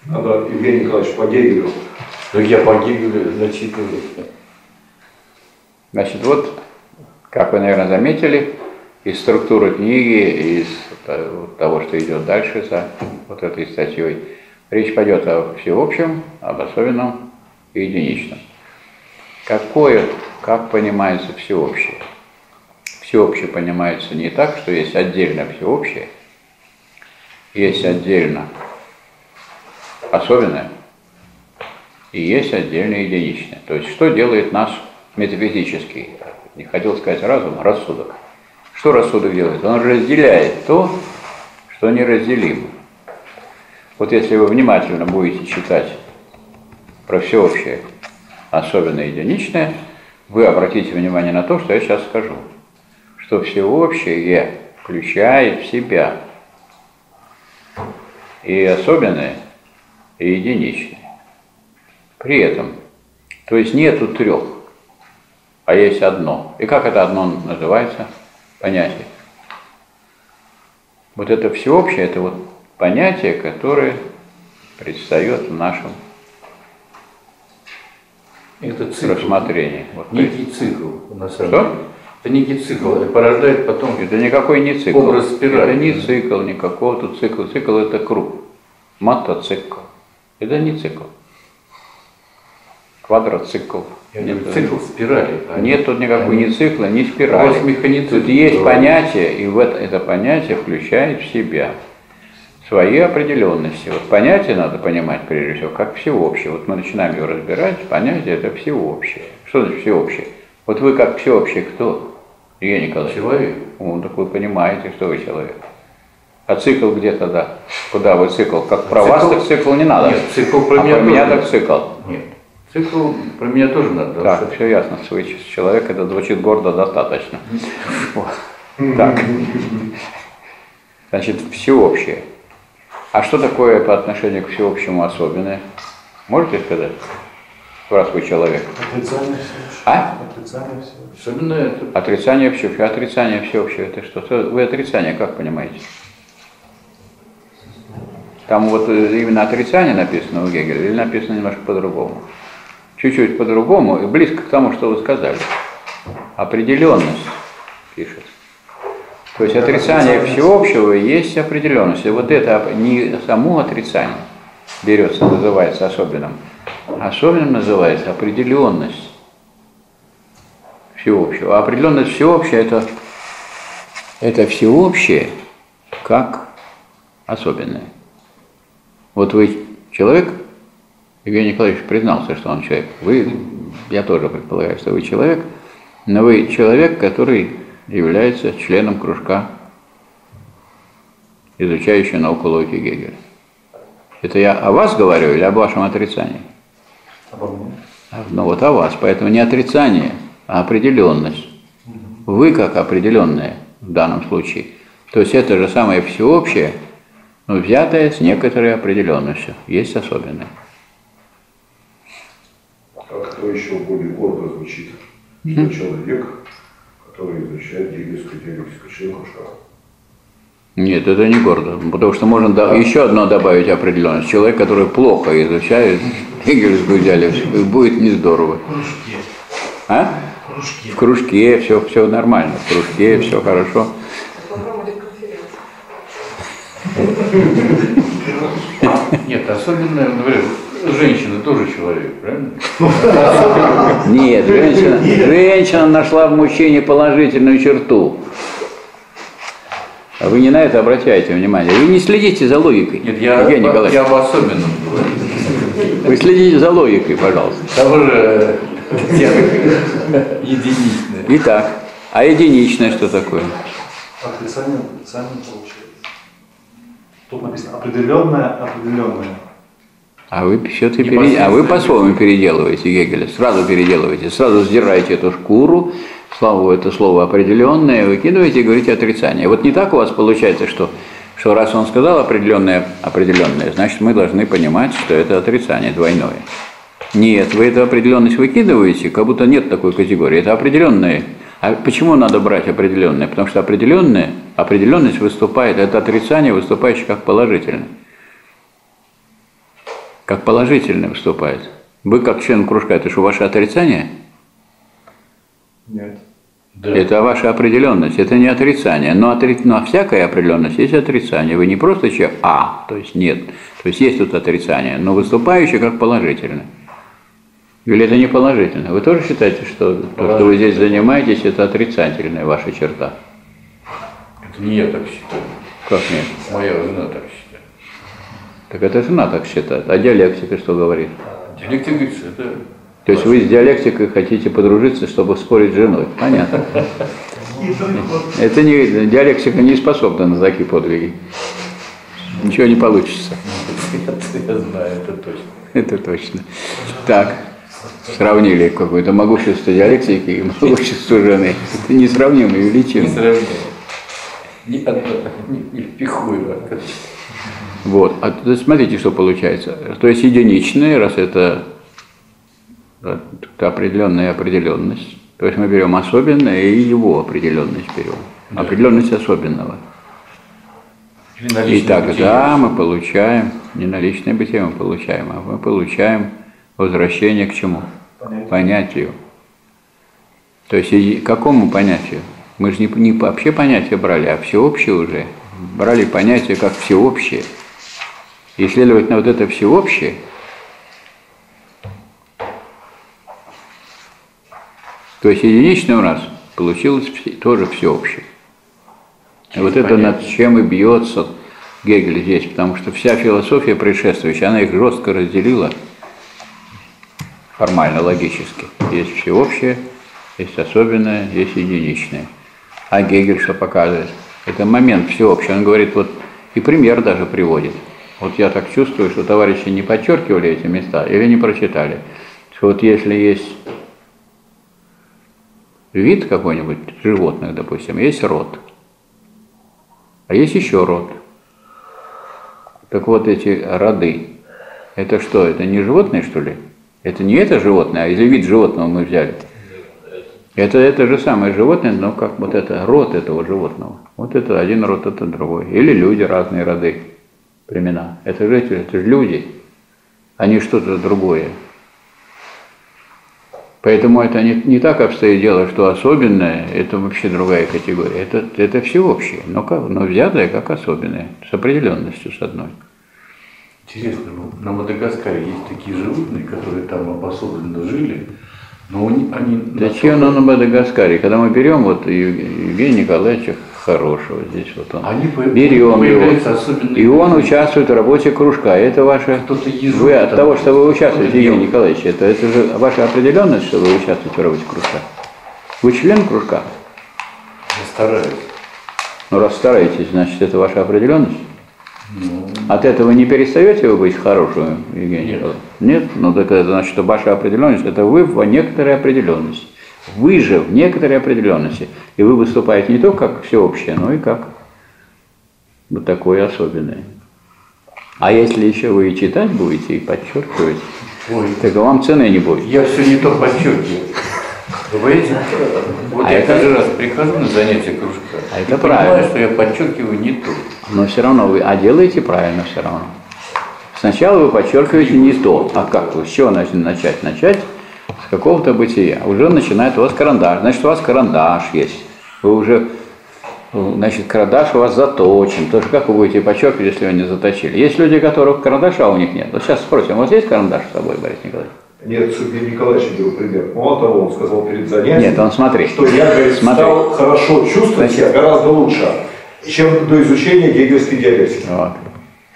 Надо Евгений Николаевич по Гегелю. Ну, я по Гегелю зачитываю. Значит, вот, как вы, наверное, заметили, из структуры книги, из того, что идет дальше за вот этой статьей, речь пойдет о всеобщем, об особенном и единичном. Какое, как понимается всеобщее? Всеобщее понимается не так, что есть отдельно всеобщее, есть отдельно особенное, и есть отдельно единичное. То есть, что делает наш метафизический, не хотел сказать разум, рассудок. Что рассудок делает? Он разделяет то, что неразделимо. Вот если вы внимательно будете читать про всеобщее, особенное единичное, вы обратите внимание на то, что я сейчас скажу. Что всеобщее включает в себя и особенное, и единичное. При этом, то есть нету трех. а есть одно. И как это одно называется? Понятие. Вот это всеобщее, это вот понятие, которое предстает в нашем Это цикл. рассмотрении. Вот Некий цикл, на самом Что? деле. Это некий цикл, это порождает потом Это никакой не цикл. Образ спирали. Это не цикл, никакого тут цикла. Цикл это круг. Мотоцикл. Это не цикл. Квадроцикл. Я Нет, цикл спирали. а Нет тут никакой ни цикла, ни вас спирали. Тут есть бывает. понятие, и в это, это понятие включает в себя свои определенности. Вот понятие надо понимать, прежде всего, как всеобщее. Вот мы начинаем его разбирать, понятие это всеобщее. Что значит всеобщее? Вот вы как всеобщее кто? Евгений Николаевич. Человек. Ну, так вы понимаете, что вы человек. А цикл где тогда? Куда вы цикл? Как про вас Цикл- так цикл не надо. Нет, цикл про а меня про меня так цикл. Нет. Цикл про меня тоже надо. что все ясно. Свой человек, это звучит гордо достаточно. (laughs) Так. Значит, всеобщее. А что такое по отношению к всеобщему особенное? Можете сказать? Раз вы человек. Отрицание всего. А? Отрицание всего. Особенно это Отрицание всеобщего. Отрицание всеобщего это что? Что- Вы отрицание как понимаете? Там вот э, именно отрицание написано у Гегеля или написано немножко по-другому? Чуть-чуть по-другому и близко к тому, что вы сказали. Определенность пишет. То есть отрицание всеобщего есть определенность. И вот это не само отрицание берется, называется особенным. Особенным называется определенность всеобщего. А определенность всеобщая это, это всеобщее как особенное. Вот вы человек, Евгений Николаевич признался, что он человек. Вы, я тоже предполагаю, что вы человек, но вы человек, который является членом кружка, изучающего науку логики Гегеля. Это я о вас говорю или об вашем отрицании? Обо мне. А, Ну вот о вас, поэтому не отрицание, а определенность. Вы как определенное в данном случае. То есть это же самое всеобщее, но взятое с некоторой определенностью. Есть особенное. Как это еще более гордо звучит, что человек, который изучает диалектику, член кружка. Нет, это не гордо, потому что можно да- еще одно добавить определенность. Человек, который плохо изучает гегельскую диалектику, и будет не здорово. В кружке. А? В кружке. В кружке все, все нормально, в кружке все хорошо. Нет, особенно, говорю, женщина тоже человек, правильно? Нет, женщина, женщина нашла в мужчине положительную черту. А вы не на это обращаете внимание. Вы не следите за логикой. Нет, я, Евгений Николаевич, я об особенном говорю. вы следите за логикой, пожалуйста. Того же э, единичное. Итак, а единичное что такое? Отрицание, отрицание получается. Тут написано определенное, определенное. А вы все-таки пере- а вы по-своему переделываете Гегеля, сразу переделываете, сразу сдираете эту шкуру, славу это слово определенное, выкидываете и говорите отрицание. Вот не так у вас получается, что, что раз он сказал определенное, определенное, значит мы должны понимать, что это отрицание двойное. Нет, вы эту определенность выкидываете, как будто нет такой категории. Это определенное. А почему надо брать определенное? Потому что определенное, определенность выступает, это отрицание, выступающее как положительное. Как положительное выступает. Вы как член кружка, это что, ваше отрицание? Нет. Да. Это ваша определенность, это не отрицание. Но, отри... но всякая определенность есть отрицание. Вы не просто человек А, то есть нет. То есть есть тут отрицание, но выступающее как положительное. Или это не положительное? Вы тоже считаете, что то, что вы здесь занимаетесь, это отрицательная ваша черта? Это не я так считаю. Как нет? Моя жена так считает. Так это жена так считает. А диалектика что говорит? Диалектика говорит, что это То есть вы с диалектикой хотите подружиться, чтобы спорить с женой. Понятно. Это не, диалектика не способна на такие подвиги. Ничего не получится. я знаю, это точно. Это точно. Так, сравнили какое-то могущество диалектики и могущество жены. Это несравнимые Не величины. сравняй. Ни одно не, не впихуемо. Вот. А то есть смотрите, что получается. То есть единичное, раз это э, определенная определенность, то есть мы берем особенное и его определенность берем. Определенность особенного. И тогда бытие. мы получаем, не наличное бытие мы получаем, а мы получаем возвращение к чему? Понятие. Понятию. То есть к какому понятию? Мы же не, не вообще понятие брали, а всеобщее уже. Брали понятие как всеобщее. И, следовательно, вот это всеобщее, то есть единичное у нас получилось тоже всеобщее. И вот это над чем и бьется Гегель здесь, потому что вся философия предшествующая, она их жестко разделила формально, логически. Есть всеобщее, есть особенное, есть единичное. А Гегель что показывает? Это момент всеобщий. Он говорит, вот и пример даже приводит. Вот я так чувствую, что товарищи не подчеркивали эти места или не прочитали. Что вот если есть вид какой-нибудь животных, допустим, есть род, а есть еще род. Так вот эти роды, это что, это не животные, что ли? Это не это животное, а или вид животного мы взяли? Это это же самое животное, но как вот это род этого животного. Вот это один род, это другой. Или люди, разные роды, племена. Это эти- это же люди, а не что-то другое. Поэтому это не, не так обстоит дело, что особенное – это вообще другая категория. Это, это всеобщее, но, как, но взятое как особенное, с определенностью с одной. Интересно, ну, на Мадагаскаре есть такие животные, которые там обособленно жили, но они... они Зачем оно на Мадагаскаре? Когда мы берем вот Ев- Евгения Николаевича Хорошего, здесь вот он, Они берем его, и он участвует в работе кружка. Это ваше... Вы от того, что вы участвуете, Евгений. Николаевич, это, это же ваша определенность, что вы участвуете в работе кружка. Вы член кружка? Я стараюсь. Ну, раз стараетесь, значит, это ваша определенность? Ну, От этого не перестаете вы быть хорошим, Евгений Нет. Николаевич? Нет? Ну, так это значит, что ваша определенность – это вы в некоторой определенности. Вы же в некоторой определенности. И вы выступаете не только как всеобщее, но и как вот такое особенное. А если еще вы и читать будете, и подчеркивать, ой, так вам цены не будет. я все не то подчеркиваю. Вы? Вот А я это- каждый раз прихожу на занятия кружка. А это понимаю, правильно. что я подчеркиваю не то. Но все равно вы, а делаете правильно все равно. Сначала вы подчеркиваете не то, а как вы, с чего? Начать, начать с какого-то бытия. Уже начинает у вас карандаш, значит у вас карандаш есть. Вы уже, значит, карандаш у вас заточен. Тоже как вы будете подчеркивать, если вы не заточили? Есть люди, у которых карандаша, а у них нет. Вот сейчас спросим, у вас есть карандаш с собой, Борис Николаевич? Нет, с Евгением Николаевичем был пример. Мало того, он сказал перед занятием, Нет, он смотри. что я, говорит, Смотри. стал хорошо чувствовать себя гораздо лучше, чем до изучения гегельской диалектики. Вот.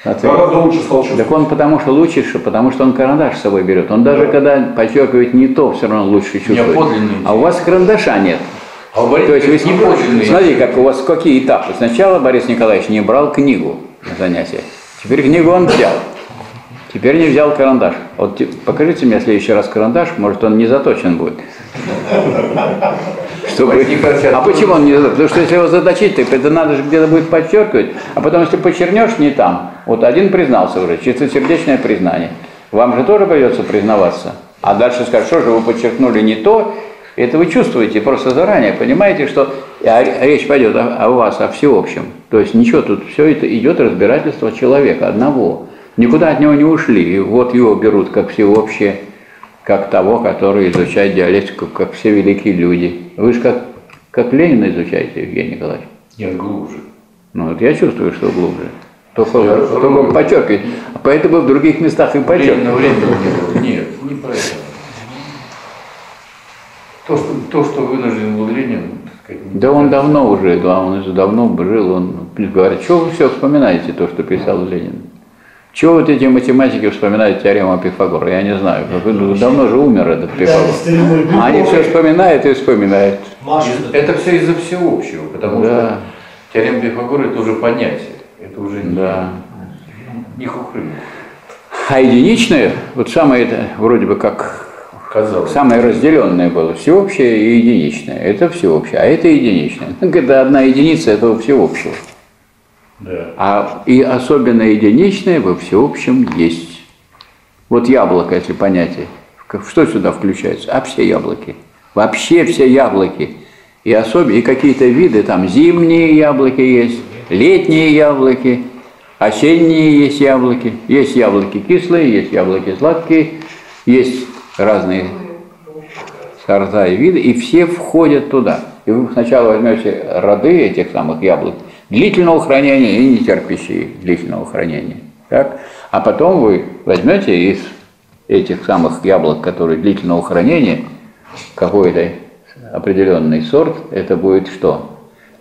Смотри. Гораздо лучше стал чувствовать. Так он потому что лучше, что потому что он карандаш с собой берет. Он даже когда подчеркивает не то, все равно лучше чувствует. подлинный. А у вас карандаша нет. А у Бориса То есть вы не подлинные. смотри, как у вас какие этапы. Сначала Борис Николаевич не брал книгу на занятия. Теперь книгу он взял. Теперь не взял карандаш. Вот те- покажите мне в следующий раз карандаш, может он не заточен будет. Чтобы... А почему он не заточен? Потому что если его заточить, так это надо же где-то будет подчеркивать. А потом, если почернешь не там, вот один признался уже, чистосердечное признание. Вам же тоже придется признаваться. А дальше скажешь, что же вы подчеркнули не то, это вы чувствуете просто заранее, понимаете, что а речь пойдет о, о вас, о всеобщем. То есть ничего, тут все это идет разбирательство человека одного. Никуда от него не ушли. И вот его берут как всеобщее, как того, который изучает диалектику, как все великие люди. Вы же как, как Ленина изучаете, Евгений Николаевич. Нет, глубже. Ну вот я чувствую, что глубже. Только, Я только здоровый. подчеркивать. Поэтому в других местах и Ленина времени не было. Нет, не поэтому. То, что, то, что вынужден был Ленин, сказать, Да он давно уже, да, он уже давно жил, он говорит, что вы все вспоминаете, то, что писал Ленин? Чего вот эти математики вспоминают теорему Пифагора? Я не знаю, давно же умер этот Пифагор. А они все вспоминают и вспоминают. Это все из-за всеобщего, потому Да. что теорема Пифагора это уже понятие. Это уже не, Да. не хухры. А единичное, вот самое это вроде бы как Казалось. самое разделенное было, всеобщее и единичное. Это всеобщее, а это единичное. Это одна единица этого всеобщего. Да. А и особенно единичное во всеобщем есть. Вот яблоко, если понятие. Что сюда включается? А все яблоки. Вообще все яблоки. И особенно, и какие-то виды, там зимние яблоки есть, летние яблоки, осенние есть яблоки. Есть яблоки кислые, есть яблоки сладкие, есть разные сорта и виды, и все входят туда. И вы сначала возьмете роды этих самых яблок, длительного хранения и не терпящие длительного хранения. Так? А потом вы возьмете из этих самых яблок, которые длительного хранения, какой-то определенный сорт, это будет что?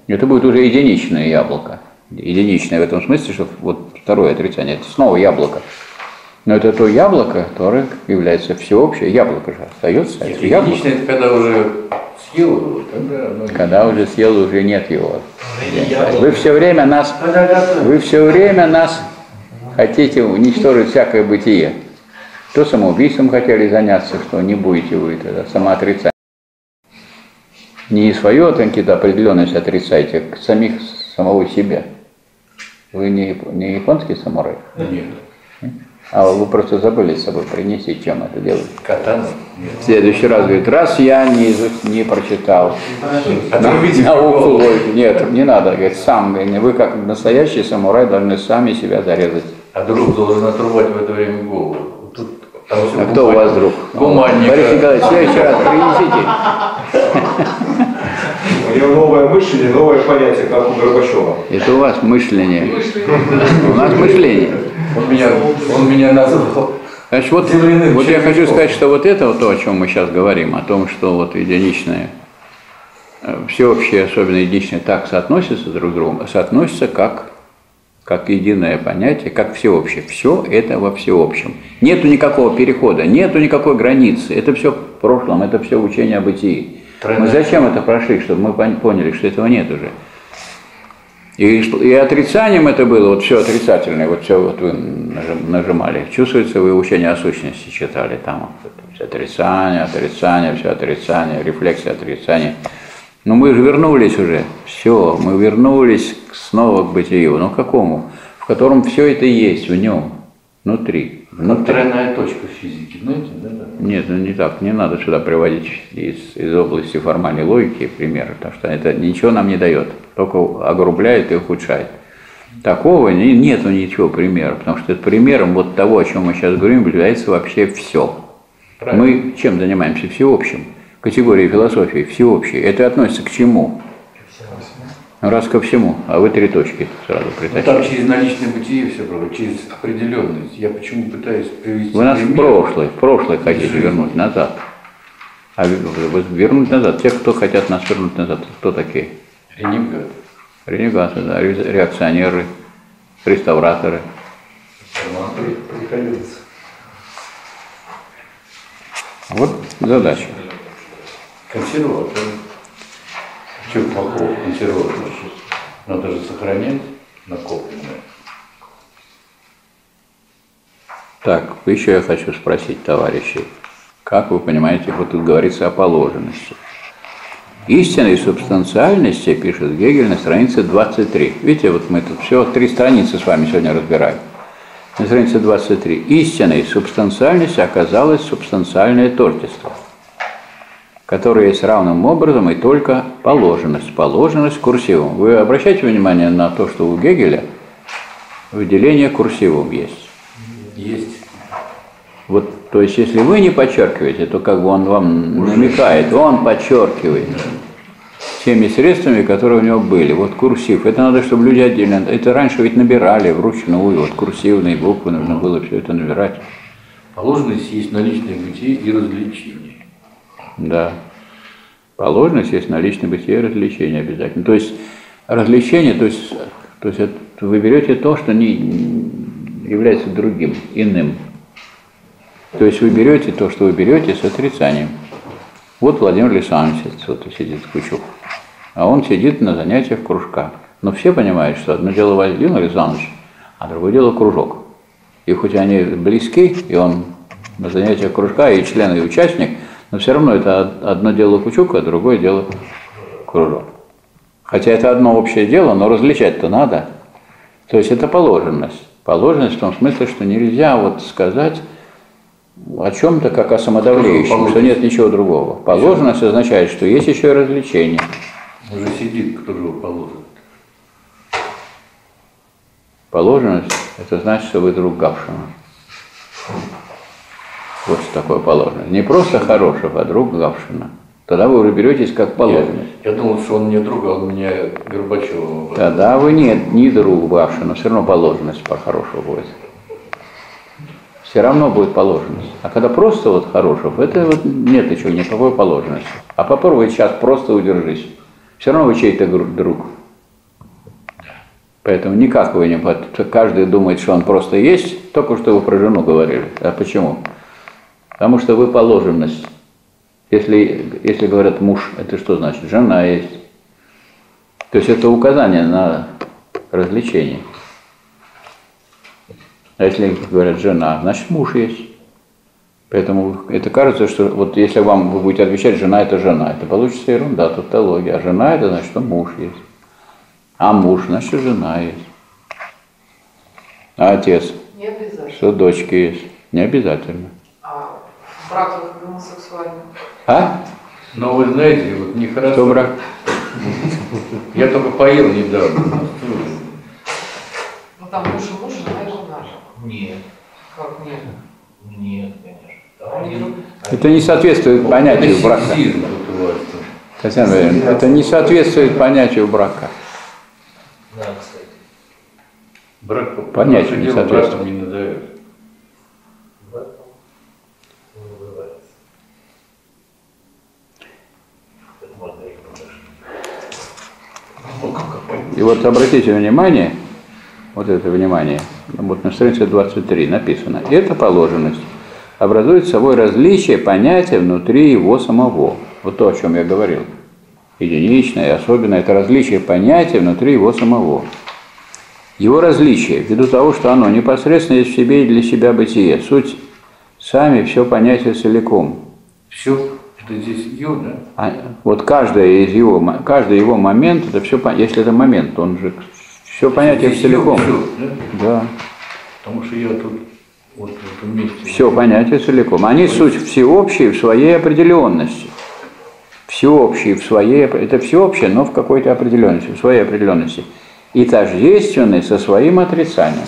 Это будет уже единичное яблоко. Единичное в этом смысле, что вот второе отрицание, это снова яблоко. Но это то яблоко, которое является всеобщее. Яблоко же остается. а это яблоко. Единичное, это когда уже съел его, тогда оно... Когда уже съел, уже нет его. Вы все время нас, вы все время нас хотите уничтожить всякое бытие. То самоубийством хотели заняться, что не будете вы тогда, самоотрицание. Не свою какие-то определенность отрицаете, а самих самого себя. Вы не, не японский самурай, Нет. А вы просто забыли с собой принести, чем это делать. Катана? Нет. В следующий раз говорит, раз я не, не прочитал А на- науку логики. Нет, не надо, говорит, сам, вы как настоящий самурай должны сами себя зарезать. а друг должен отрубать в это время голову. Тут, там всё А кто у вас друг? Гуманника. Борис Николаевич, в следующий раз принесите. У него новое мышление, новое понятие, как у Горбачева. Это у вас мышление. У нас мышление. Он меня, он меня назвал. Значит, вот, Земляным вот я хочу сказать, что вот это вот то, о чем мы сейчас говорим, о том, что вот единичное, э, всеобщее, особенно единичное, так соотносятся друг к другу, соотносятся как, как единое понятие, как всеобщее. Все это во всеобщем. Нету никакого перехода, нету никакой границы. Это все в прошлом, это все учение о бытии. Мы зачем это прошли, чтобы мы пон- поняли, что этого нет уже? И, и отрицанием это было, вот все отрицательное, вот все вот вы нажим- нажимали. Чувствуется, вы учение о сущности читали, там отрицание, отрицание, все отрицание, рефлексия отрицания. Но мы же вернулись уже, все, мы вернулись снова к бытию. Ну какому? В котором все это есть, в нем, внутри. внутри. Тройная точка в физике, знаете, да? Нет, ну не так, не надо сюда приводить из, из области формальной логики примеры, потому что это ничего нам не дает, только огрубляет и ухудшает. Такого не, нету ничего примера, потому что примером вот того, о чем мы сейчас говорим, является вообще все. Мы чем занимаемся? Всеобщим. Категория философии всеобщей. Это относится к чему? Раз ко всему, а вы три точки сразу Ну, там притащили. через наличное бытие все правда, через определенность. Я почему пытаюсь привести Вы нас в пример. прошлое, в прошлое хотите вернуть назад. А вернуть назад. Те, кто хотят нас вернуть назад, кто такие? Ренегат. Ренегаты, да, ре- реакционеры, реставраторы. Приходится. Вот задача. Консерватор. Что плохого в консерваторе? Надо же сохранять накопленное. Так, еще я хочу спросить товарищей. Как вы понимаете, вот тут говорится о положенности. Истинной субстанциальности, пишет Гегель на странице 23. Видите, вот мы тут все три страницы с вами сегодня разбираем. На странице 23. Истинной субстанциальности оказалось субстанциальное тождество, которое есть равным образом и только положенность. Положенность курсивом. Вы обращайте внимание на то, что у Гегеля выделение курсивом есть. Есть. Вот, то есть, если вы не подчеркиваете, то как бы он вам намекает, он подчеркивает теми средствами, которые у него были. Вот курсив, это надо, чтобы люди отдельно, это раньше ведь набирали вручную, вот курсивные буквы нужно было все это набирать. Положенность есть наличное бытие и развлечение. Да. Положенность есть наличное бытие и развлечение обязательно. То есть развлечение, то есть, то есть это вы берете то, что не является другим, иным. То есть вы берете то, что вы берете с отрицанием. Вот Владимир Александрович вот сидит в Кучук, а он сидит на занятиях кружка. Но все понимают, что одно дело Владимир Александрович, а другое дело кружок. И хоть они близки, и он на занятиях кружка, и член, и участник, но все равно это од- одно дело Кучук, а другое дело кружок. Хотя это одно общее дело, но различать-то надо. То есть это положенность. Положенность в том смысле, что нельзя вот сказать, о чем-то как о самодавлеющем, что нет ничего другого. Положенность означает, что есть еще и развлечение. Уже сидит, кто же его положит. Положенность – это значит, что вы друг Гавшина. Вот что такое положенность. Не просто Хорошев, а друг Гавшина. Тогда вы уже беретесь как положенность. Я, я думал, что он мне друг, а он меня Горбачевым. Тогда вы не, не друг Гавшина, все равно положенность по-хорошему будет. Все равно будет положенность. А когда просто вот Хорошев, это вот нет ничего, никакой положенности. А попробуй сейчас просто удержись. Все равно вы чей-то друг. Поэтому никак вы не... Каждый думает, что он просто есть, только что вы про жену говорили. А почему? Потому что вы положенность. Если, если говорят муж, это что значит? Жена есть. То есть это указание на развлечение. А если говорят жена, значит муж есть. Поэтому это кажется, что вот если вам вы будете отвечать, жена это жена, это получится ерунда, тавтология. А жена это значит, что муж есть. А муж, значит, жена есть. А отец? Не обязательно. Что дочки есть? Не обязательно. А брак гомосексуальный? А? Но вы знаете, вот нехорошо. Кто брак? Я только поел недавно. Ну там муж и муж, жена и жена же. Нет, Как нет? нет, конечно. Друг- Это не соответствует понятию брака. Татьяна Валерьевна, это не соответствует понятию брака. Да, кстати. Брак по Понятию по не соответствует. не назовешь. В этом не называется. Это можно и подожди. И вот обратите внимание, вот это внимание, вот на странице 23 написано, эта положенность образует собой различие понятия внутри его самого. Вот то, о чем я говорил. Единичное особенное – это различие понятия внутри его самого. Его различие, ввиду того, что оно непосредственно есть в себе и для себя бытие, суть сами все понятие целиком. Все, это здесь ее, да? А вот каждое из его, каждый его момент, это все, если это момент, он же все понятие Здесь целиком. всё, да? Да, Потому что я тут вот в этом месте. все понятие целиком. Они суть всеобщие в своей определенности. Всеобщие в своей, это всеобщее, но в какой-то определенности, в своей определенности. И тождественны со своим отрицанием.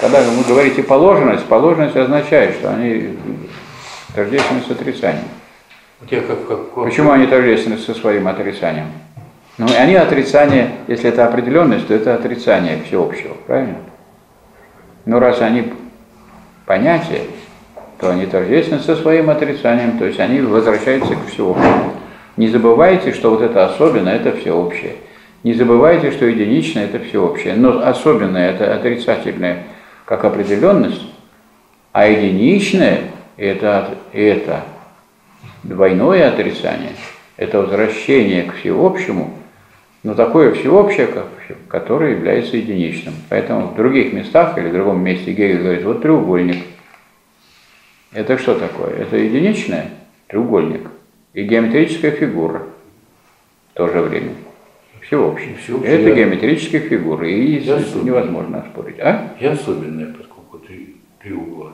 Когда вы говорите положенность, положенность означает, что они тождественны с отрицанием. Я как, как, как- Почему они тождественны со своим отрицанием? Ну, они отрицание, если это определенность, то это отрицание всеобщего, правильно? Но раз они понятия, то они тождественны со своим отрицанием, то есть они возвращаются к всеобщему. Не забывайте, что вот это особенное – это всеобщее. Не забывайте, что единичное – это всеобщее. Но особенное – это отрицательное как определенность, а единичное – это, это двойное отрицание, это возвращение к всеобщему, но такое всеобщее, которое является единичным. Поэтому в других местах или в другом месте Гегель говорит, вот треугольник. Это что такое? Это единичное, треугольник, и геометрическая фигура в то же время. Всеобщее. Всеобщее, Это да. геометрические фигуры, и Я невозможно оспорить. А? Я особенная, поскольку три, три угла.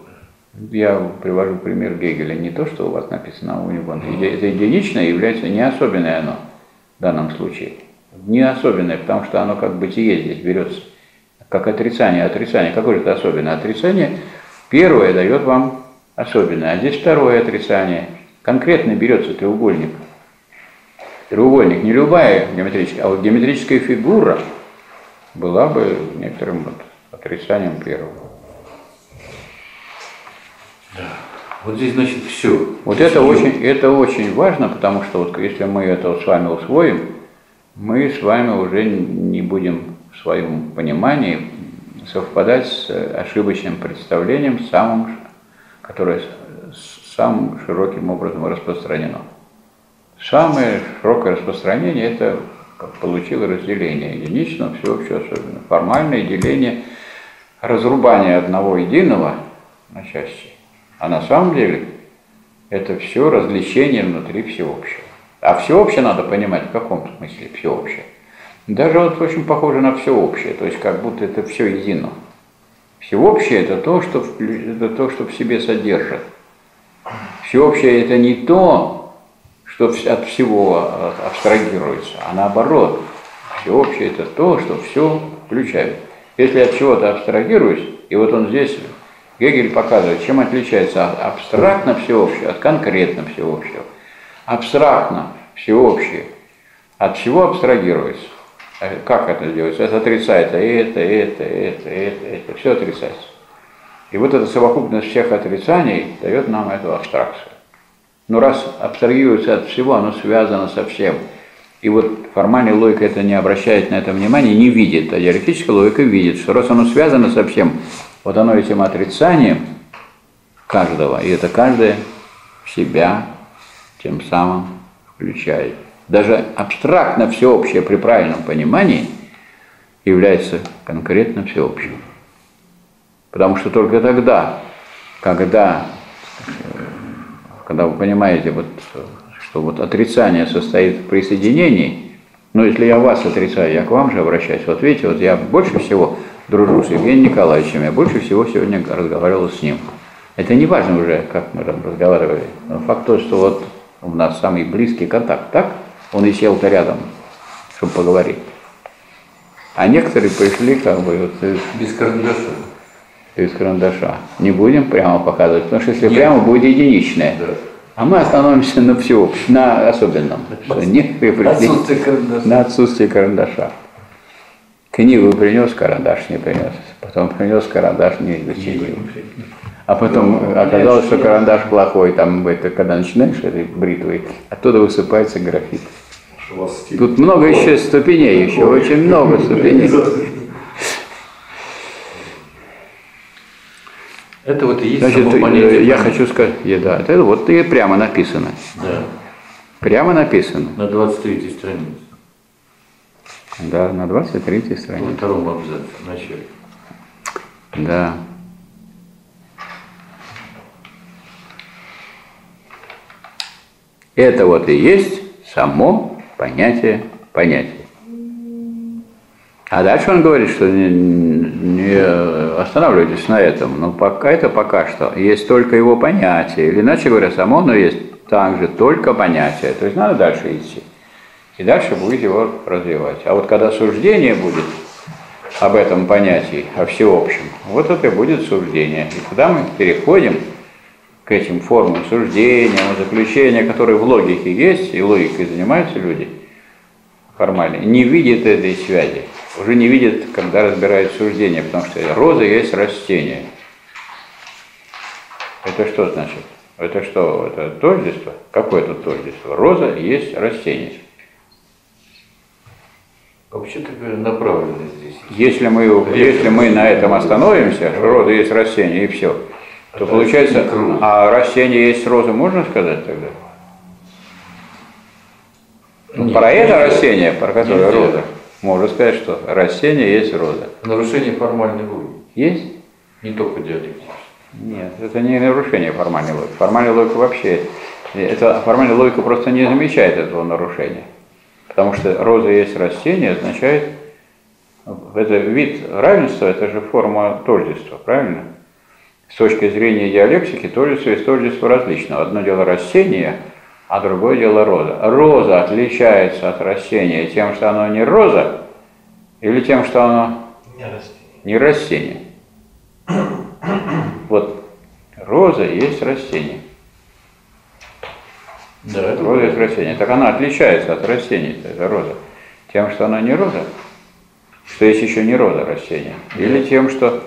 Я привожу пример Гегеля. Не то, что у вас написано, а у него. Это единичное является не особенное оно в данном случае. Не особенное, потому что оно как бытие здесь берется. Как отрицание. Отрицание. Какое же это особенное? Отрицание первое дает вам особенное, а здесь второе отрицание. Конкретно берется треугольник. Треугольник не любая геометрическая, а вот геометрическая фигура была бы некоторым вот отрицанием первого. Вот здесь, значит, все. Вот это очень, это очень важно, потому что вот если мы это вот с вами усвоим, мы с вами уже не будем в своем понимании совпадать с ошибочным представлением, самым, которое самым широким образом распространено. Самое широкое распространение это как получило разделение единичного, всеобщего, особенно. Формальное деление, разрубание одного единого на части. А на самом деле это все развлечение внутри всеобщего. А всеобщее надо понимать в каком смысле всеобщее. Даже вот очень похоже на всеобщее, то есть как будто это все едино. Всеобщее это то, что это то, что в себе содержит. Всеобщее это не то, что от всего а, абстрагируется, а наоборот. Всеобщее это то, что все включает. Если от чего-то абстрагируюсь, и вот он здесь, Гегель показывает, чем отличается абстрактно всеобщее от конкретно всеобщего. Абстрактно всеобщее от всего абстрагируется. Э, Как это делается? Это отрицается это, это, это, это, это, все отрицается. И вот эта совокупность всех отрицаний дает нам эту абстракцию. Но раз абстрагируется от всего, оно связано со всем. И вот формальная логика это не обращает на это внимания, не видит, а диалектическая логика видит, что раз оно связано со всем, вот оно этим отрицанием каждого, и это каждое себя тем самым включает. Даже абстрактно всеобщее при правильном понимании является конкретно всеобщим. Потому что только тогда, когда, э, когда вы понимаете, вот, что вот отрицание состоит в присоединении, но если я вас отрицаю, я к вам же обращаюсь. Вот видите, вот я больше всего дружу с Евгением Николаевичем, я больше всего сегодня разговаривал с ним. Это не важно уже, как мы там разговаривали. Но факт тот, что вот у нас самый близкий контакт, так? Он и сел-то рядом, чтобы поговорить. А некоторые пришли как бы вот из, Без карандаша. из карандаша. Не будем прямо показывать, потому что если Нет. прямо будет единичное. Да. А мы остановимся на всеобщем, на особенном. Что некоторые пришли Отсутствие карандаша. на отсутствие карандаша. Книгу принес, карандаш не принес. Потом принес карандаш, не зачинил. А потом оказалось, что карандаш плохой, там это, когда начинаешь этой бритвой, оттуда высыпается графит. Тут много еще ступеней, еще очень много ступеней. Это вот и есть Значит, само э, понятие я хочу сказать, да, это вот и прямо написано. Да, Прямо написано. на 23 странице, Да, на 23 во странице. втором абзаце, в начале. Да. Это вот и есть само понятие понятия. А дальше он говорит, что не, не останавливайтесь на этом, но пока это пока что есть только его понятие, или иначе говоря, само оно есть также только понятие. То есть надо дальше идти. И дальше будет его развивать. А вот когда суждение будет об этом понятии, о всеобщем, вот это и будет суждение. И тогда мы переходим к этим формам суждения, заключения, которые в логике есть, и логикой занимаются люди формально, не видят этой связи. Уже не видят, когда разбирают суждение, потому что роза есть растение. Это что значит? Это что? Это тождество? Какое тут тождество? Роза есть растение. Вообще-то говоря, направлено здесь. Если мы, если мы на этом остановимся, роза есть растение и все, то Это получается, а растение есть роза, можно сказать тогда? Ну, Нет, про это нельзя. растение, про которое Нельзя. роза, можно сказать, что растение есть роза. Нарушение формальной логики, Есть? не только диалектической. Нет, это не нарушение формальной логики. Формальная логика вообще, это формальная логика просто не замечает этого нарушения. Потому что роза есть растение, означает, это вид равенства, это же форма тождества, правильно? С точки зрения диалектики тождество есть тождество различного. Одно дело растение, а другое дело роза. Роза отличается от растения тем, что оно не роза, или тем, что оно Не растение. не растение. Вот роза есть растение. Да, это Роза есть растение. Так она отличается от растения, это роза. Тем, что она не роза, что есть еще не роза растения. Или тем, что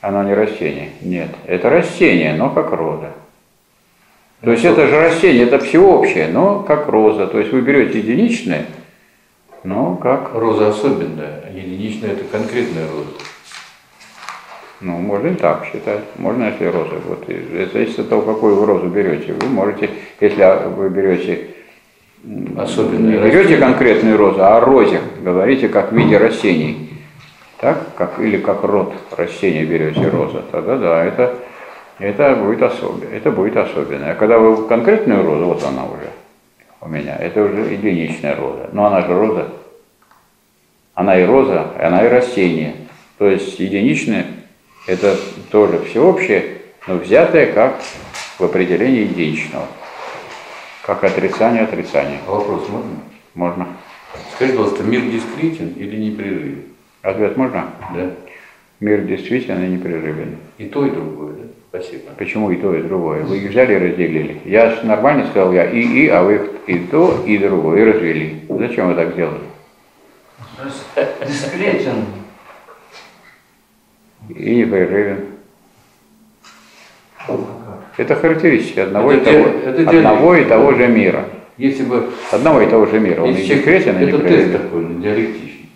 она не растение. Нет, это растение, но как роза. То есть это же растение, это всеобщее, но как роза. То есть вы берете единичное, но как Роза особенная, а единичная это конкретная роза. Ну, можно и так считать. Можно, если роза. Вот, и это зависит от того, какую вы розу берете. Вы можете, если вы берете, не берете растение. конкретную розу, а о розе говорите как в виде растений. Так? Как, или как род растения берете роза. Тогда да, это, это будет особенно. Это будет особенное. А когда вы конкретную розу, вот она уже у меня, это уже единичная роза. Но она же роза. Она и роза, и она и растение. То есть единичное это тоже всеобщее, но взятое как в определении единичного. Как отрицание отрицания. А вопрос можно? Можно. Скажи, пожалуйста, мир дискретен или непрерывен? Ответ можно? Да. Мир действительно непрерывен. И то, и другое, да? Спасибо. Почему и то, и другое? Вы их взяли и разделили. Я нормально сказал, я и, и, а вы и то, и другое, и развели. Зачем вы так сделали? То есть дискретен. И непрерывен. Это характеристики одного, Это и, того, это одного и того же мира. Если бы Одного и того же мира. Он и и это тест такой, ну, диалектичный.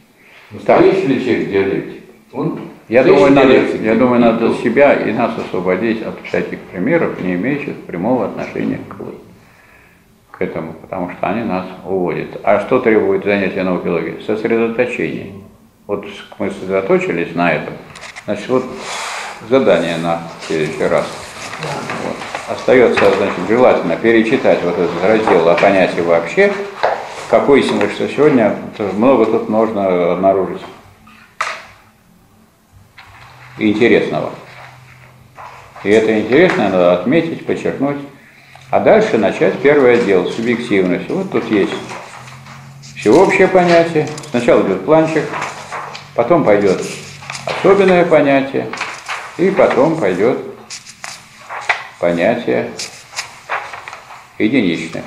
Настоящий человек диалектик? Он Я думаю, надо, я думаю, надо себя и нас освободить от всяких примеров, не имеющих прямого отношения к, к этому, потому что они нас уводят. А что требует занятия науки логики? Сосредоточение. Вот мы сосредоточились на этом. Значит, вот задание на следующий раз. Вот. Остается, значит, желательно перечитать вот этот раздел о понятии вообще, как выяснилось, что сегодня много тут можно обнаружить интересного. И это интересное надо отметить, подчеркнуть. А дальше начать первый отдел, субъективность. Вот тут есть всеобщее понятие. Сначала идет планчик, потом пойдет особенное понятие, и потом пойдет понятие единичное.